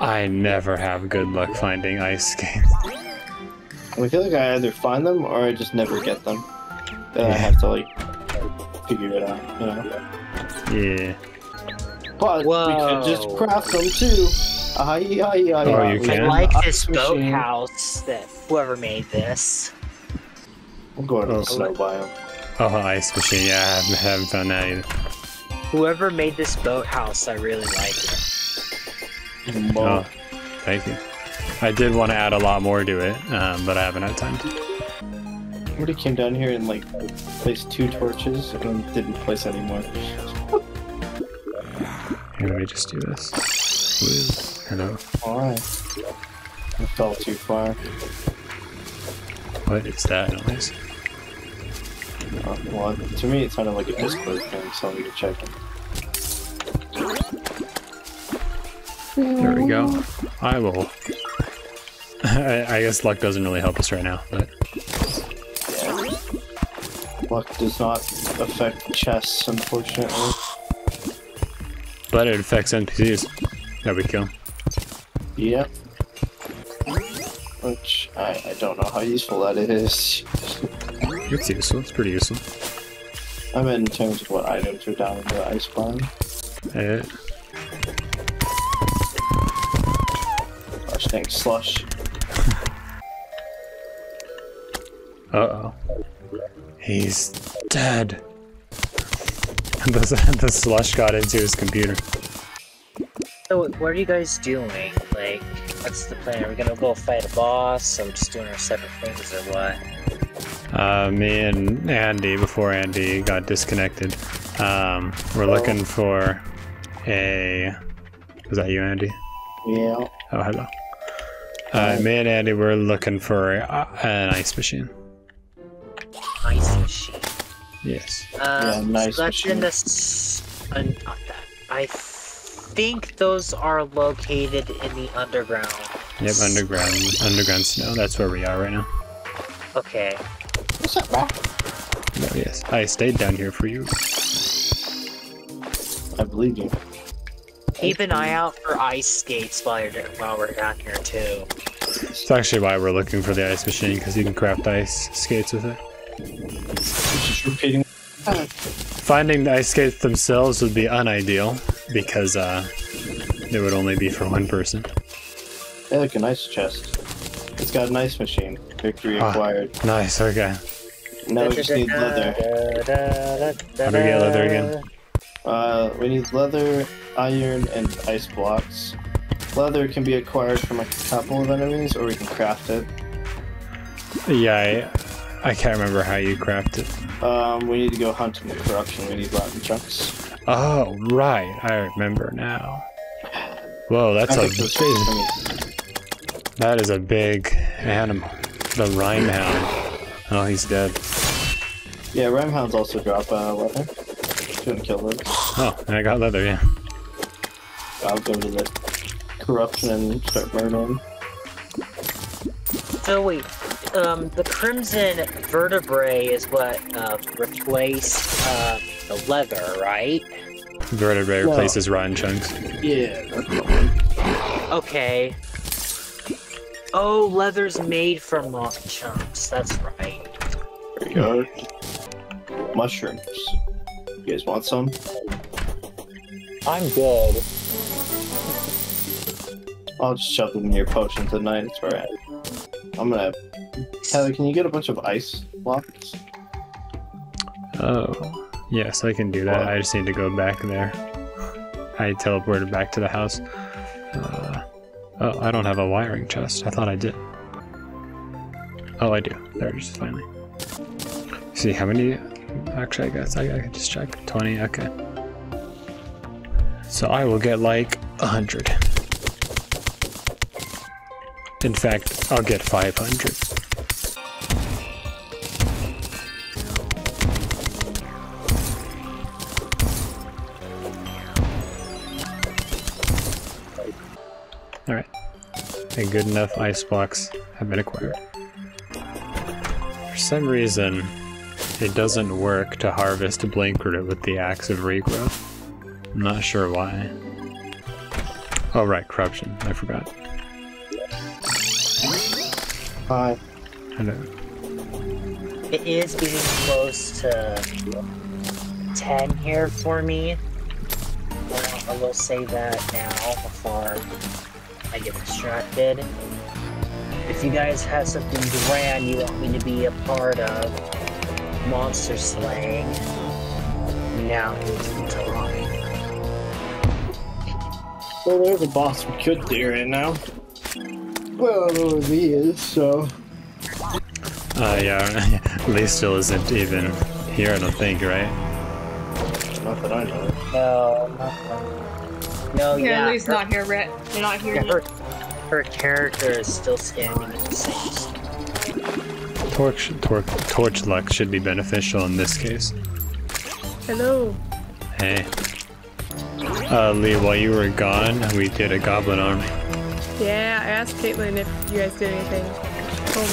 I never have good luck finding ice skates. I feel like I either find them or I just never get them. Then I have to like figure it out, you know. Yeah. But we could just craft them too. Aye, aye, aye, Oh, you We I like this ice machine. boathouse that whoever made this. I'm going to Oh. the snow biome. Oh, ice machine. Yeah, I haven't, haven't found that either. Whoever made this boathouse, I really like it. Oh, thank you. I did want to add a lot more to it, um, but I haven't had time to. Somebody came down here and like placed two torches and didn't place any more. Here, let me just do this. Woo. Hello. Alright. I fell too far. What is that noise? Uh, well, to me it sounded like a Discord thing, so I'm gonna check it. There we go. I will. I, I guess luck doesn't really help us right now, but Luck does not affect chests, unfortunately. but it affects NPCs that we kill. Yep. Which I, I don't know how useful that is. It's useful. It's pretty useful. I meant in terms of what items are down in the ice biome. Uh, Gosh dang slush. Uh oh. He's dead. the, the slush got into his computer. So, what are you guys doing? Like, what's the plan? Are we gonna go fight a boss? Or we just doing our separate things, or what? Uh, me and Andy, before Andy got disconnected, um, we're looking for a. Was that you, Andy? Yeah. Oh, hello. Uh, me and Andy we're looking for a, an ice machine. Ice machine. Yes. Um, Yeah, nice so that's in this. Uh, not that. I think those are located in the underground. Yep, underground, underground snow. That's where we are right now. Okay. What's up, bro? Oh yes, I stayed down here for you. I believe you. Keep an eye out for ice skates while you're while we're down here too. It's actually why we're looking for the ice machine because you can craft ice skates with it. Just repeating. Finding the ice skates themselves would be unideal because uh, it would only be for one person. Hey, look, a nice chest. It's got an ice machine. Victory Ah. acquired. Nice. Okay. Now we just need leather. How do we get leather again? Uh, we need leather, iron, and ice blocks. Leather can be acquired from like a couple of enemies, or we can craft it. Yeah, I, I can't remember how you craft it. Um, we need to go hunting the corruption. We need rotten chunks. Oh, right. I remember now. Whoa, that's I a think those big, for that is a big animal. The Rimehound. Oh, he's dead. Yeah, Rimehounds also drop uh, leather. Couldn't kill those. Oh, I got leather. Yeah. I'll go to the corruption and start burning. So wait, um, the crimson vertebrae is what uh, replaced uh, the leather, right? Vertebrae No. replaces rotten chunks. Yeah, that's the one. Okay. Oh, leather's made from rotten chunks. That's right. There you go. Mushrooms. You guys want some? I'm good. I'll just shove them in your potion tonight. It's alright. I'm gonna. Tyler, can you get a bunch of ice blocks? Oh, yes, I can do that. What? I just need to go back there. I teleported back to the house. Uh, oh, I don't have a wiring chest. I thought I did. Oh, I do. There it is, finally. See, how many? Actually, I guess I, I can just check. 20, okay. So I will get like a 100. In fact, I'll get 500. Alright. A good enough ice blocks have been acquired. For some reason, it doesn't work to harvest blink root with the axe of regrowth. I'm not sure why. Oh right, corruption. I forgot. Hi. Hello. It is getting close to 10 here for me. I will say that now before I get distracted. If you guys have something grand you want me to be a part of, monster slaying, now is the time. Well, there's a boss we could do right now. Well, I don't know where he is, so. Uh, yeah, Lee still isn't even here, I don't think, right? Not that I know. No, nothing. No, Yeah, yeah. Lee's her- not here, Rhett. You're not here Yeah, yet. her, her character is still standing in the same spot. Torch, torch luck should be beneficial in this case. Hello. Hey. Uh, Lee, while you were gone, we did a goblin army. Yeah, I asked Caitlin if you guys did anything. She told me.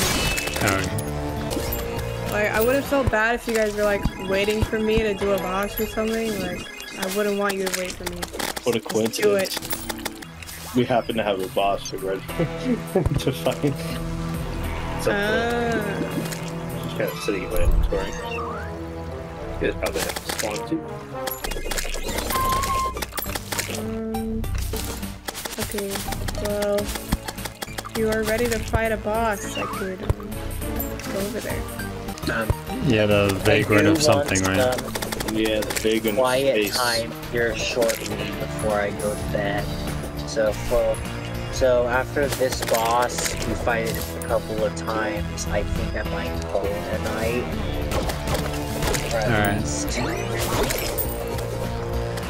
Um, Like, I would have felt bad if you guys were like waiting for me to do a boss or something. Like, I wouldn't want you to wait for me. What a Do coincidence. it. We happen to have a boss we're ready to fight. So, Ah. just kind of sitting in my inventory. You guys probably have to spawn too. Um, okay, well, if you are ready to fight a boss, I could um, go over there. Um, yeah, the vagrant of something, want right? some Yeah, the big one. Quiet time here shortly before I go to bed. So for so after this boss, we fight it a couple of times. I think I might call it a night. Alright.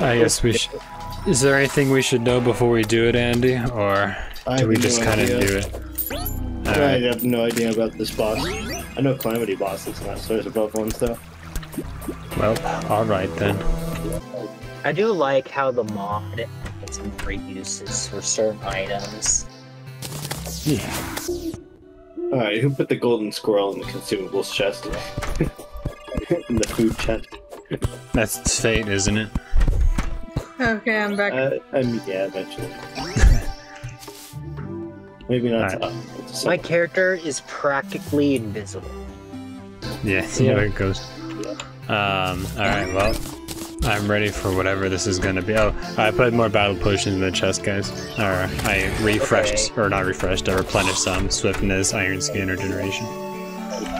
I guess we should. Is there anything we should know before we do it, Andy? Or I do we just no kind of do it? I Alright. have no idea about this boss. I know Calamity bosses, and that's there's above ones though. Well, alright then. I do like how the mod has more uses for certain items. Yeah. Alright, who put the golden squirrel in the consumables chest? in the food chest. That's fate, isn't it? Okay, I'm back. Uh, I mean, yeah, eventually. Maybe not Alright. to us. My character is practically invisible. Yeah, see how it goes. Um, alright, well, I'm ready for whatever this is gonna be. Oh, I put more battle potions in the chest, guys. Or I refreshed, or not refreshed, I replenished some swiftness, iron skin, or generation.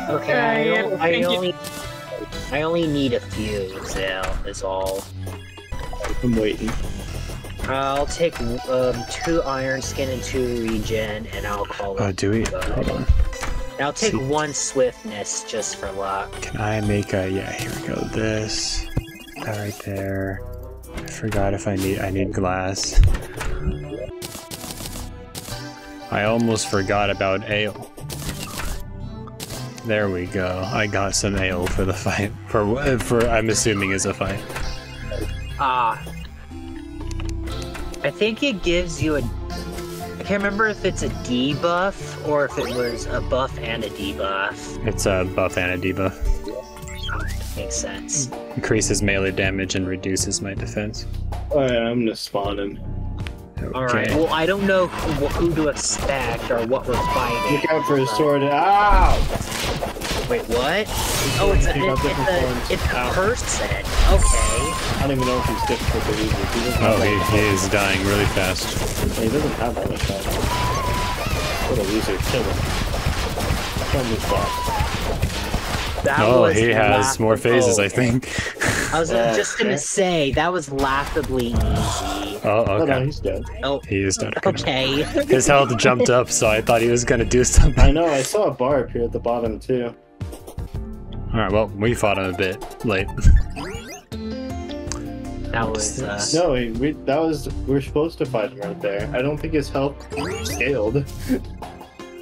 Okay, Uh, I, don't- I only I only need a few, Zell, is all. I'm waiting. I'll take um, two iron skin and two regen, and I'll call it. Oh, it. do we? Hold on. I'll take See. one swiftness just for luck. Can I make a, yeah, here we go, this, that right there. I forgot if I need, I need glass. I almost forgot about ale. There we go. I got some ale for the fight. For wh- for I'm assuming is a fight. Ah. I think it gives you a. I can't remember if it's a debuff or if it was a buff and a debuff. It's a buff and a debuff. Makes sense. Increases melee damage and reduces my defense. Alright, I'm gonna spawn him. Okay. Alright, well, I don't know who, who to expect or what we're fighting. Look out for his sword. Ow! Wait, what? Oh, it's a, Take out it's a, it's a person. Okay. I don't even know if he's difficult to use. He Oh, have he, that- he is dying really fast. He doesn't have that much health. What a loser. Kill him. Kill him with that. That Oh, was he has more phases, I think. I was Yeah, just gonna okay. say, that was laughably easy. Oh, Oh, no, okay. he's dead. Oh, He is dead. okay. His health jumped up, so I thought he was gonna do something. I know, I saw a bar up here at the bottom, too. Alright, well, we fought him a bit late. That was, uh, No, we, we, that was, we were supposed to fight him right there. I don't think his health scaled.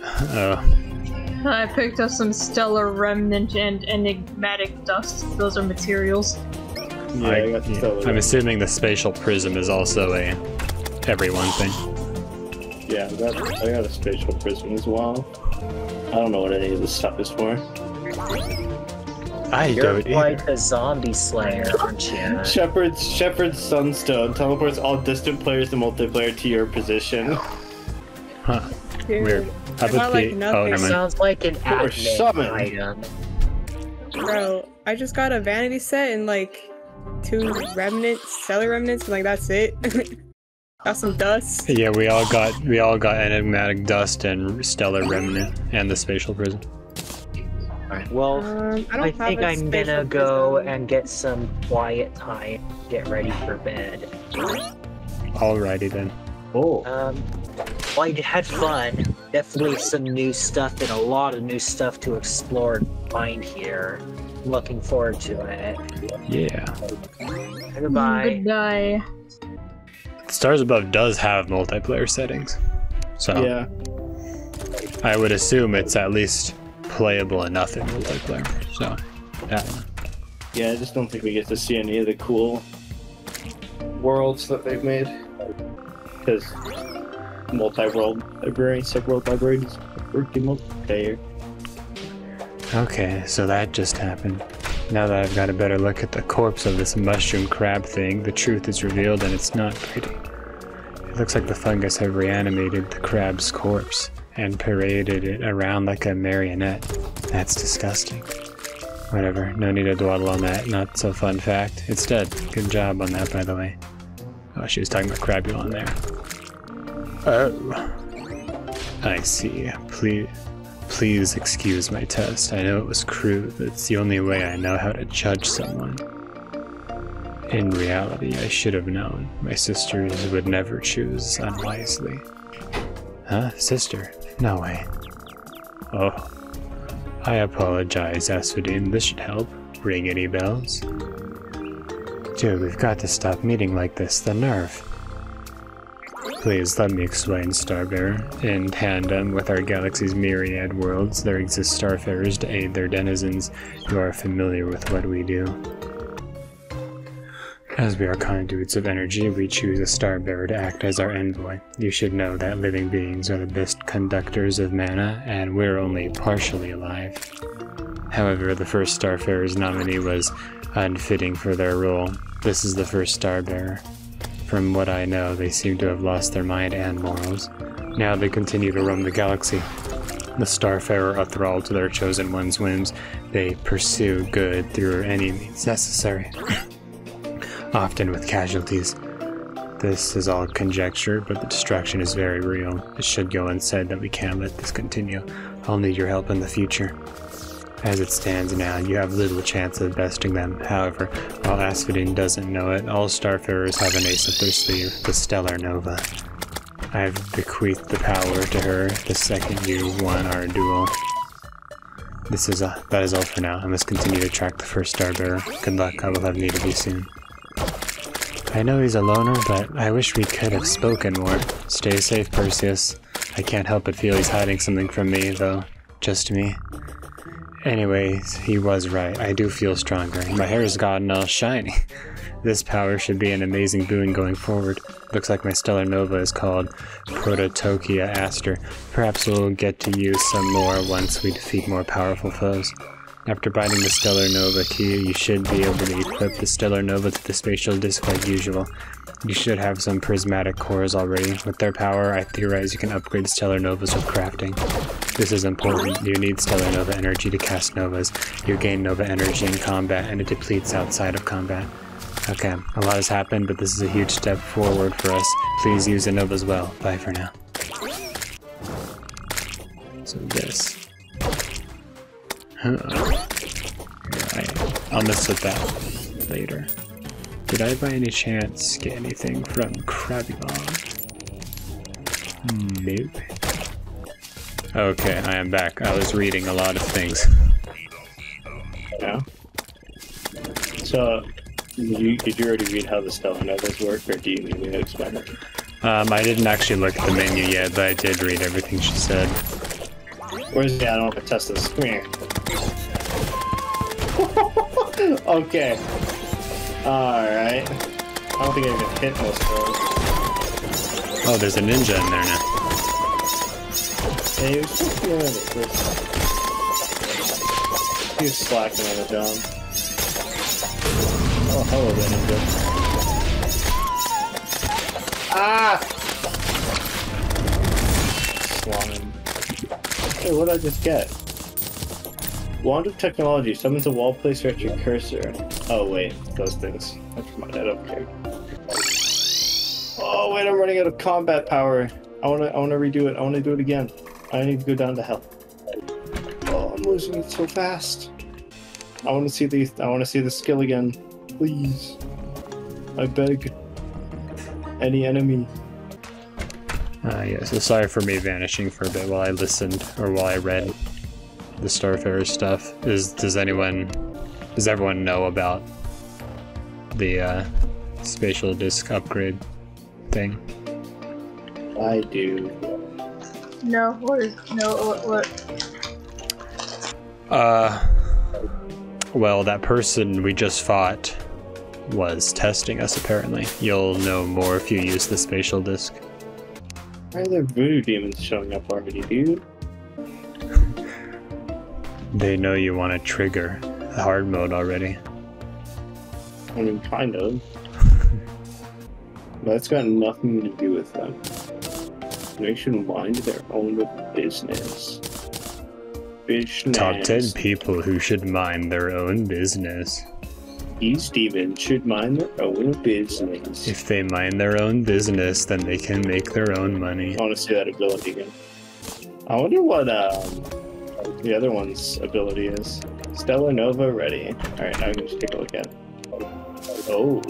Oh, I picked up some stellar remnant and enigmatic dust. Those are materials. Yeah, I, I, got yeah. still I'm assuming the spatial prism is also a everyone thing. Yeah, that, I got a spatial prism as well. I don't know what any of this stuff is for. I you're don't quite either. a zombie slayer, aren't you? Shepard's Shepard's Sunstone teleports all distant players in multiplayer to your position. Huh. Dude, Weird. How about got, like, the? Oh, nothing. Sounds like an admin item. Bro, I just got a vanity set and like two remnants, stellar remnants, and like that's it. got some dust. Yeah, we all got we all got enigmatic dust and stellar remnant and the spatial prism. Alright, well, Um, I don't I have think a I'm gonna go prism. and get some quiet time, get ready for bed. Alrighty then. Oh. Um, well, I had fun. Definitely some new stuff and a lot of new stuff to explore and find here. Looking forward to it. Yeah. Goodbye. Goodbye. Stars Above does have multiplayer settings, so Yeah. I would assume it's at least playable enough in multiplayer. So, yeah. Yeah, I just don't think we get to see any of the cool worlds that they've made. Because multi-world library, sub-world libraries, working multiplayer. Okay, so that just happened. Now that I've got a better look at the corpse of this mushroom crab thing, the truth is revealed and it's not pretty. It looks like the fungus have reanimated the crab's corpse and paraded it around like a marionette. That's disgusting. Whatever, no need to dawdle on that not so fun fact. It's dead. Good job on that, by the way. Oh, she was talking about Crabulon there. Oh. I see. Please. Please excuse my test. I know it was crude, but it's the only way I know how to judge someone. In reality, I should have known. My sisters would never choose unwisely. Huh? Sister? No way. Oh. I apologize, Asphodene. This should help. Ring any bells? Dude, we've got to stop meeting like this. The nerve. Please let me explain, Starbearer. In tandem with our galaxy's myriad worlds, there exist starfarers to aid their denizens. You are familiar with what we do. As we are conduits of energy, we choose a star bearer to act as our envoy. You should know that living beings are the best conductors of mana, and we're only partially alive. However, the first Starfarer's nominee was unfitting for their role. This is the first star bearer. From what I know, they seem to have lost their mind and morals. Now they continue to roam the galaxy. The Starfarer are thrall to their chosen one's whims. They pursue good through any means necessary, often with casualties. This is all conjecture, but the destruction is very real. It should go unsaid that we can't let this continue. I'll need your help in the future. As it stands now, you have little chance of besting them. However, while Asphodene doesn't know it, all Starfarers have an ace up their sleeve, the Stellar Nova. I've bequeathed the power to her the second you won our duel. This is a, that is all for now. I must continue to track the first Starbearer. Good luck, I will have need of you soon. I know he's a loner, but I wish we could have spoken more. Stay safe, Perseus. I can't help but feel he's hiding something from me, though. Just me. Anyways, he was right. I do feel stronger. My hair has gotten all shiny. This power should be an amazing boon going forward. Looks like my stellar nova is called Prototokia Aster. Perhaps we'll get to use some more once we defeat more powerful foes. After binding the stellar nova key, you should be able to equip the stellar nova to the spatial disc like usual. You should have some prismatic cores already. With their power, I theorize you can upgrade stellar novas with crafting. This is important. You need stellar nova energy to cast novas. You gain nova energy in combat, and it depletes outside of combat. Okay, a lot has happened, but this is a huge step forward for us. Please use the novas well. Bye for now. So this. I'll mess with that later. Did I by any chance get anything from Crabulon? Nope. Okay, I am back. I was reading a lot of things. Yeah. So, did you, did you already read how the Stellar Novas work, or do you need me to explain it? Um, I didn't actually look at the menu yet, but I did read everything she said. Where's the? I don't want to test this. Come okay. Alright. I don't think I even hit most of those. Oh, there's a ninja in there now. Yeah, he was just doing it the first time. He was slacking on the job. Oh, hello there, ninja. Ah! Slime. Hey, what did I just get? Wand of Technology summons a wall placer at your cursor. Oh wait, those things. Never mind, I don't care. Oh wait, I'm running out of combat power. I wanna I wanna redo it. I wanna do it again. I need to go down to hell. Oh, I'm losing it so fast. I wanna see the I wanna see the skill again. Please. I beg. Any enemy. Uh, yeah, so sorry for me vanishing for a bit while I listened or while I read the Starfarer stuff. Is does anyone does everyone know about the uh, spatial disc upgrade thing? I do. No, what is no what? what? Uh, well, that person we just fought was testing us. Apparently, you'll know more if you use the spatial disc. Why are there voodoo demons showing up already, dude? They know you want to trigger hard mode already. I mean, kind of. But it's got nothing to do with them. They should mind their own business. Business. Top 10 people who should mind their own business. These demons should mind their own business. If they mind their own business, then they can make their own money. I want to see that ability again. I wonder what um, the other one's ability is. Stellar Nova ready. Alright, now we can just take a look at it. Oh.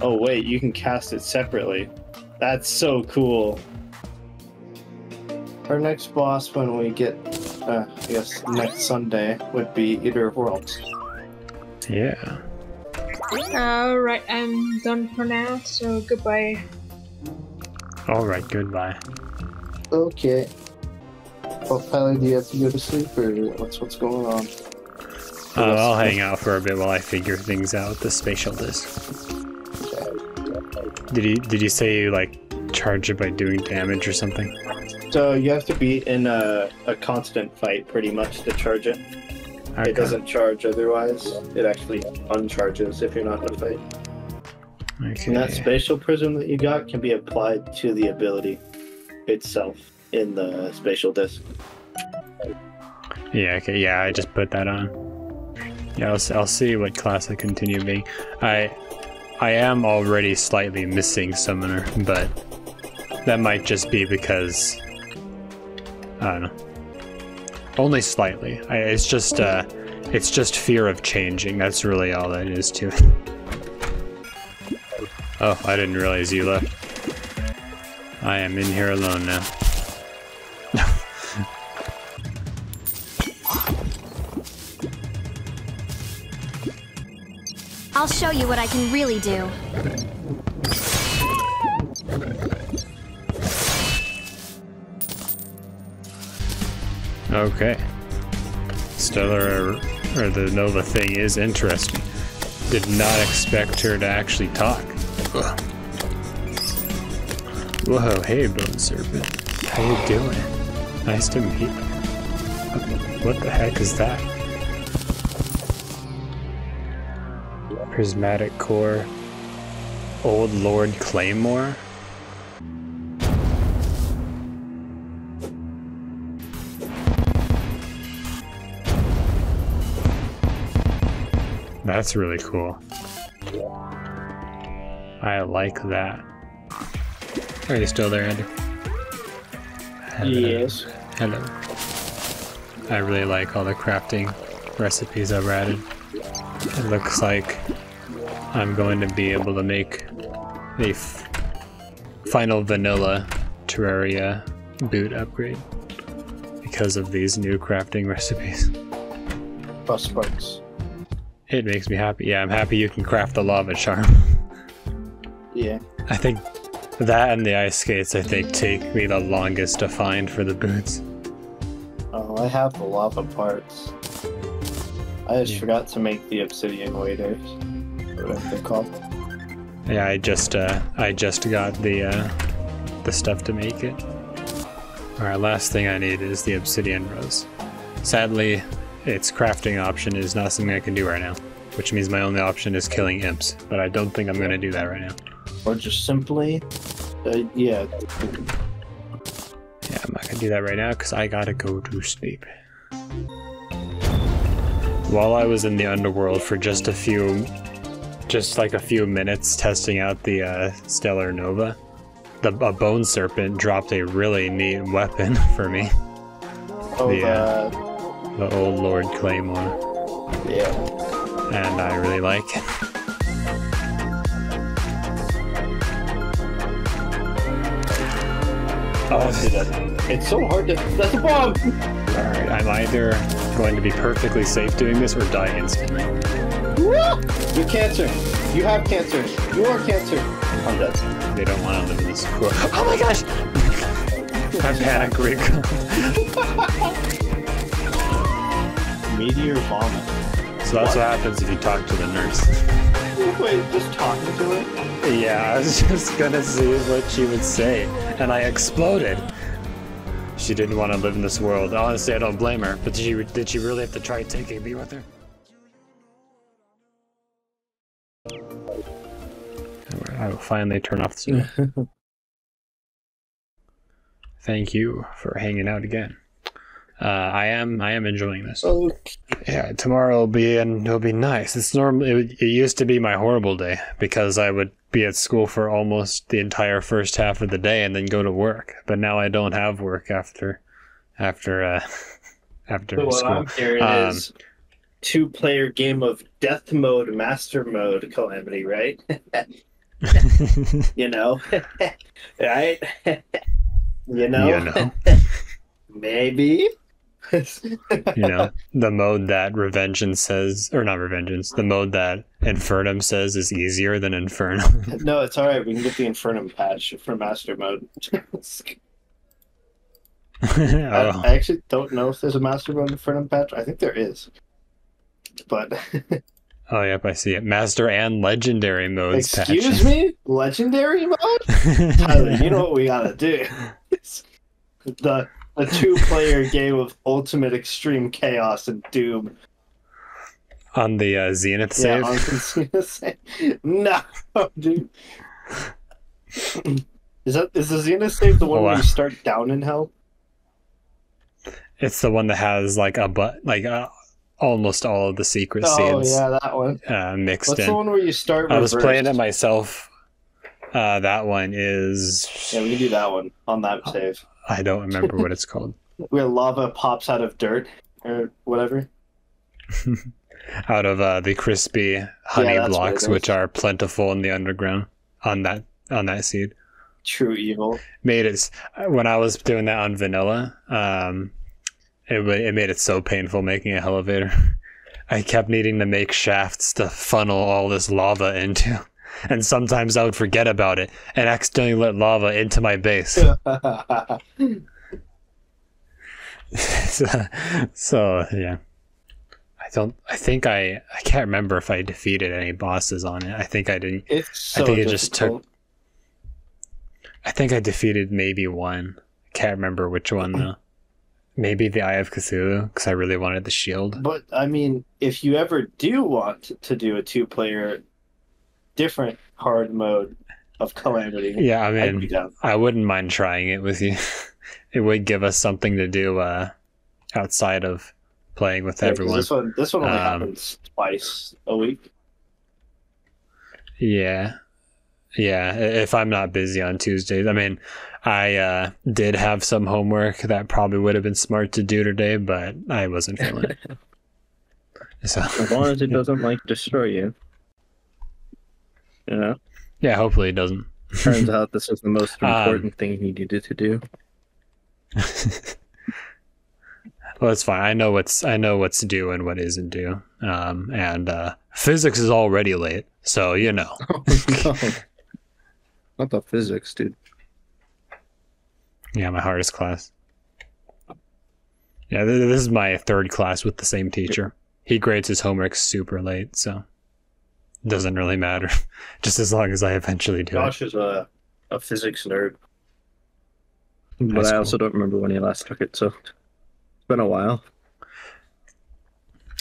Oh, wait, you can cast it separately. That's so cool. Our next boss when we get, uh, I guess, next Sunday would be Eater of Worlds. Yeah. Alright, I'm done for now, so goodbye. Alright, goodbye. Okay. Well, Tyler, do you have to go to sleep, or what's what's going on? Uh, I'll hang out for a bit while I figure things out with the spatial disc. Did he did he say you like charge it by doing damage or something? So you have to be in a, a constant fight pretty much to charge it. Okay. It doesn't charge otherwise. It actually uncharges if you're not in a fight. Okay. And that spatial prism that you got can be applied to the ability itself in the spatial disc. Yeah, okay, yeah, I just put that on. Yeah, I'll, I'll see what class I continue being. I I am already slightly missing Summoner, but that might just be because I don't know. Only slightly. I, it's just uh, it's just fear of changing. That's really all that is to it. Oh, I didn't realize you left. I am in here alone now. I'll show you what I can really do. Okay. Stellar or the Nova thing is interesting. Did not expect her to actually talk. Ugh. Whoa, hey Bone Serpent. How you doing? Nice to meet you. What the heck is that? Prismatic core. Old Lord Claymore? That's really cool. I like that. Are you still there, Andy? Hello. Yes. Hello. I really like all the crafting recipes I've added. It looks like I'm going to be able to make a f- final vanilla Terraria boot upgrade because of these new crafting recipes. Frostsparks. It makes me happy. Yeah, I'm happy you can craft the lava charm. Yeah. I think that and the ice skates, I think, take me the longest to find for the boots. Oh, I have the lava parts. I just Yeah. forgot to make the obsidian waders. Whatever they're called. Yeah, I just uh, I just got the uh, the stuff to make it. All right, last thing I need is the obsidian rose. Sadly, its crafting option is not something I can do right now, which means my only option is killing imps. But I don't think I'm gonna do that right now. Or just simply, uh, yeah, Yeah, I'm not gonna do that right now because I gotta go to sleep. While I was in the underworld for just a few, just like a few minutes testing out the uh, Stellar Nova, the a bone serpent dropped a really neat weapon for me. oh, Yeah. the, The old Lord Claymore, yeah. and I really like it. Oh, dude, it's so hard to. That's a bomb! Alright, I'm either going to be perfectly safe doing this or die instantly. You cancer. You have cancer. You are cancer. I'm dead. They don't want to live in this world. Oh my gosh! I panic recall. Meteor vomit. So that's what happens if you talk to the nurse. Wait, just talking to her? Yeah, I was just gonna see what she would say, and I exploded. She didn't want to live in this world. Honestly, I don't blame her. But did she, did she really have to try taking me with her? I will finally turn off the Zoom. Thank you for hanging out again. Uh, I am I am enjoying this. Oh, Yeah, tomorrow will be and it'll be nice. It's normally it, it used to be my horrible day because I would be at school for almost the entire first half of the day and then go to work. But now I don't have work after after uh after so what school. I'm hearing Um, is two-player game of death mode, master mode, calamity, right? you know, right? you know, you know, maybe. you know the mode that Revengeance says, or not Revengeance, the mode that Infernum says is easier than Infernum. no, it's all right. We can get the Infernum patch for master mode. Oh. I, oh, I actually don't know if there's a master mode Infernum patch. I think there is. but Oh, yep, I see it. Master and legendary modes. excuse me, legendary mode. Tyler, you know what we gotta do? The the two-player game of ultimate extreme chaos and doom. on the uh, Zenith save. Yeah, on Casino save. No, dude. Is that is the Zenith save the one Oh, where you start down in hell? It's the one that has like a but like uh, almost all of the secret Oh seeds yeah, that one. uh, mixed What's in. the one where you start? I was playing it myself. Uh, that one is Yeah, we can do that one on that save. I don't remember what it's called. Where lava pops out of dirt or whatever. Out of uh, the crispy honey it blocks, which are plentiful in the underground on that on that seed. True evil. Made it when I was doing that on vanilla. Um, it it made it so painful making a elevator. I kept needing to make shafts to funnel all this lava into, and sometimes I would forget about it and accidentally let lava into my base. so, so yeah, I don't. I think I. I can't remember if I defeated any bosses on it. I think I didn't. it's so think it just took- I think I defeated maybe one. Can't remember which one though. Maybe the Eye of Cthulhu because I really wanted the shield. But I mean, if you ever do want to do a two-player, different hard mode of calamity, Yeah, I mean. I wouldn't mind trying it with you. it would give us something to do uh, outside of playing with Yeah, everyone. This one, this one only Um, happens twice a week. Yeah. Yeah, if I'm not busy on Tuesdays. I mean, I uh, did have some homework that probably would have been smart to do today, but I wasn't feeling it. So, As long as it doesn't like destroy you. You know? yeah, hopefully it doesn't. Turns out this is the most Um, important thing he needed to do. Well, it's fine. I know what's I know what's due and what isn't due. Um, and uh, physics is already late, so you know. Oh no. Not the physics, dude. Yeah, my hardest class. Yeah, th- this is my third class with the same teacher. He grades his homework super late, so it doesn't really matter. Just as long as I eventually do. Josh is a, a physics nerd. But That's I cool. also don't remember when he last took it, so it's been a while.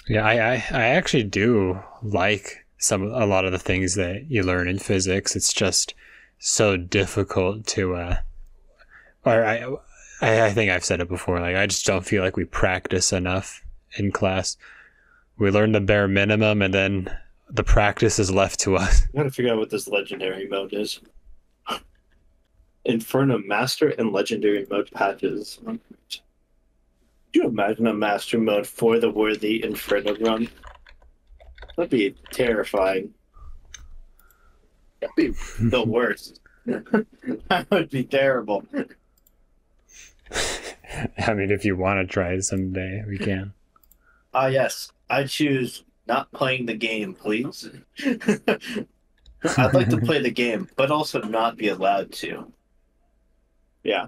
Yeah, I, I, I actually do like some a lot of the things that you learn in physics. It's just so difficult to uh or I I, I think I've said it before, like I just don't feel like we practice enough in class. We learn the bare minimum and then the practice is left to us. I gotta figure out what this legendary mode is. Infernum Master and Legendary mode patches. Could you imagine a Master mode for the worthy Infernum run? That'd be terrifying. That'd be the worst. that would be terrible. I mean, if you want to try it someday, we can. Ah, yes. I choose not playing the game, please. I'd like to play the game, but also not be allowed to. Yeah.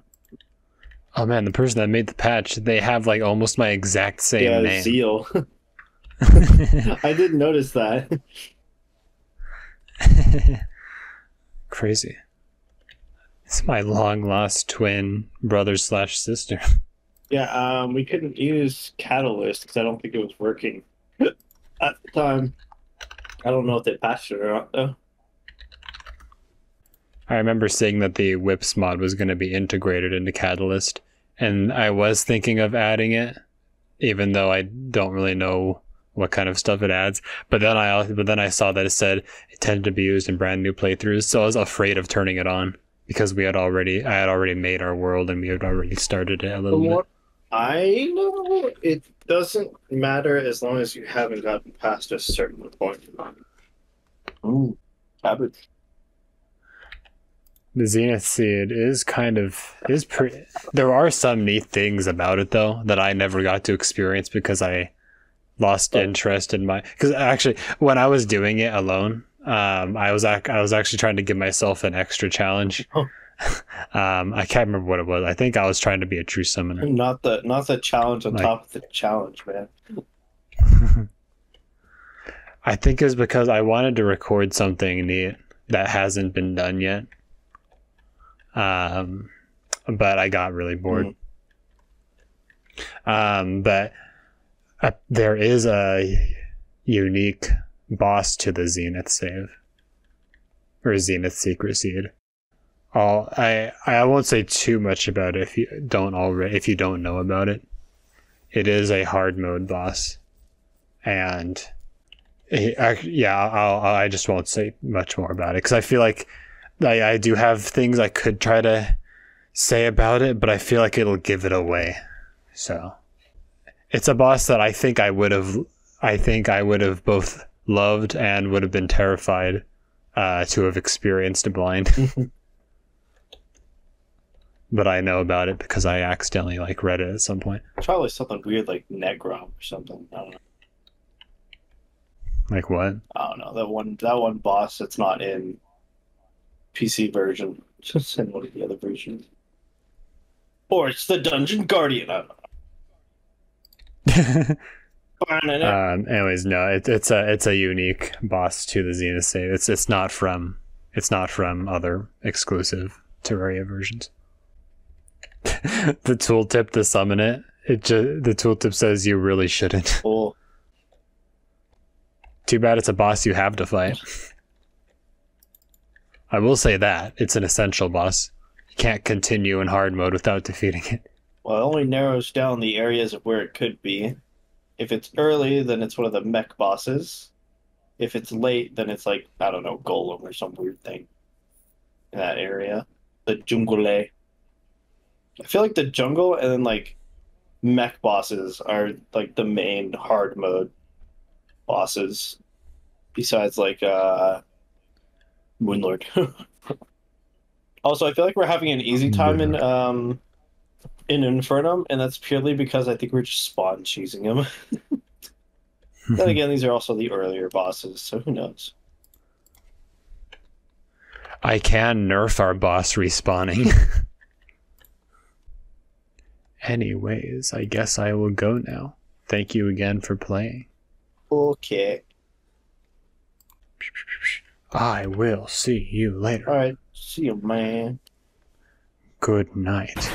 Oh man, the person that made the patch, they have like almost my exact same yeah, name. Zeal. I didn't notice that. Crazy. It's my long lost twin brother slash sister. Yeah, um, we couldn't use Catalyst because I don't think it was working at the time. I don't know if they patched it or not, though. I remember seeing that the Whips mod was going to be integrated into Catalyst, and I was thinking of adding it, even though I don't really know what kind of stuff it adds. But then I but then I saw that it said it tended to be used in brand new playthroughs, so I was afraid of turning it on because we had already I had already made our world and we had already started it a little From bit. I know, it doesn't matter as long as you haven't gotten past a certain point. Ooh, cabbage. The Zenith Seed is kind of is pretty. There are some neat things about it though that I never got to experience because I lost Oh. interest in my. Because actually, when I was doing it alone, um, I was ac- I was actually trying to give myself an extra challenge. Oh. um, I can't remember what it was. I think I was trying to be a true summoner. Not the not the challenge on Like- top of the challenge, man. I think it's because I wanted to record something neat that hasn't been done yet. Um, but I got really bored. Um, but uh, there is a unique boss to the Zenith save or Zenith Secret Seed. I'll, I I won't say too much about it if you don't already if you don't know about it. It is a hard mode boss, and I, yeah, I'll, I just won't say much more about it because I feel like I, I do have things I could try to say about it, but I feel like it'll give it away. So it's a boss that I think I would have I think I would have both loved and would have been terrified uh, to have experienced a blind. but I know about it because I accidentally like read it at some point. Probably something weird like Negrom or something. I don't know. Like what? I don't know. That one that one boss that's not in PC version. Just in one of the other versions. Or it's the Dungeon Guardian. I don't know. um, anyways, no, it, it's a it's a unique boss to the Zenith save. It's it's not from it's not from other exclusive Terraria versions. the tooltip to summon it, it just the tooltip says you really shouldn't. Cool. Too bad it's a boss you have to fight. I will say that it's an essential boss. You can't continue in hard mode without defeating it. Well, it only narrows down the areas of where it could be. If it's early, then it's one of the mech bosses. If it's late, then it's like, I don't know, Golem or some weird thing in that area. The jungle. I feel like the jungle and then like mech bosses are like the main hard mode bosses. Besides like uh Moonlord. also, I feel like we're having an easy time in um in Infernum, and that's purely because I think we're just spawn choosing them. then again, these are also the earlier bosses, so who knows? I can nerf our boss respawning. Anyways, I guess I will go now. Thank you again for playing. Okay. I will see you later. All right. See you, man. Good night.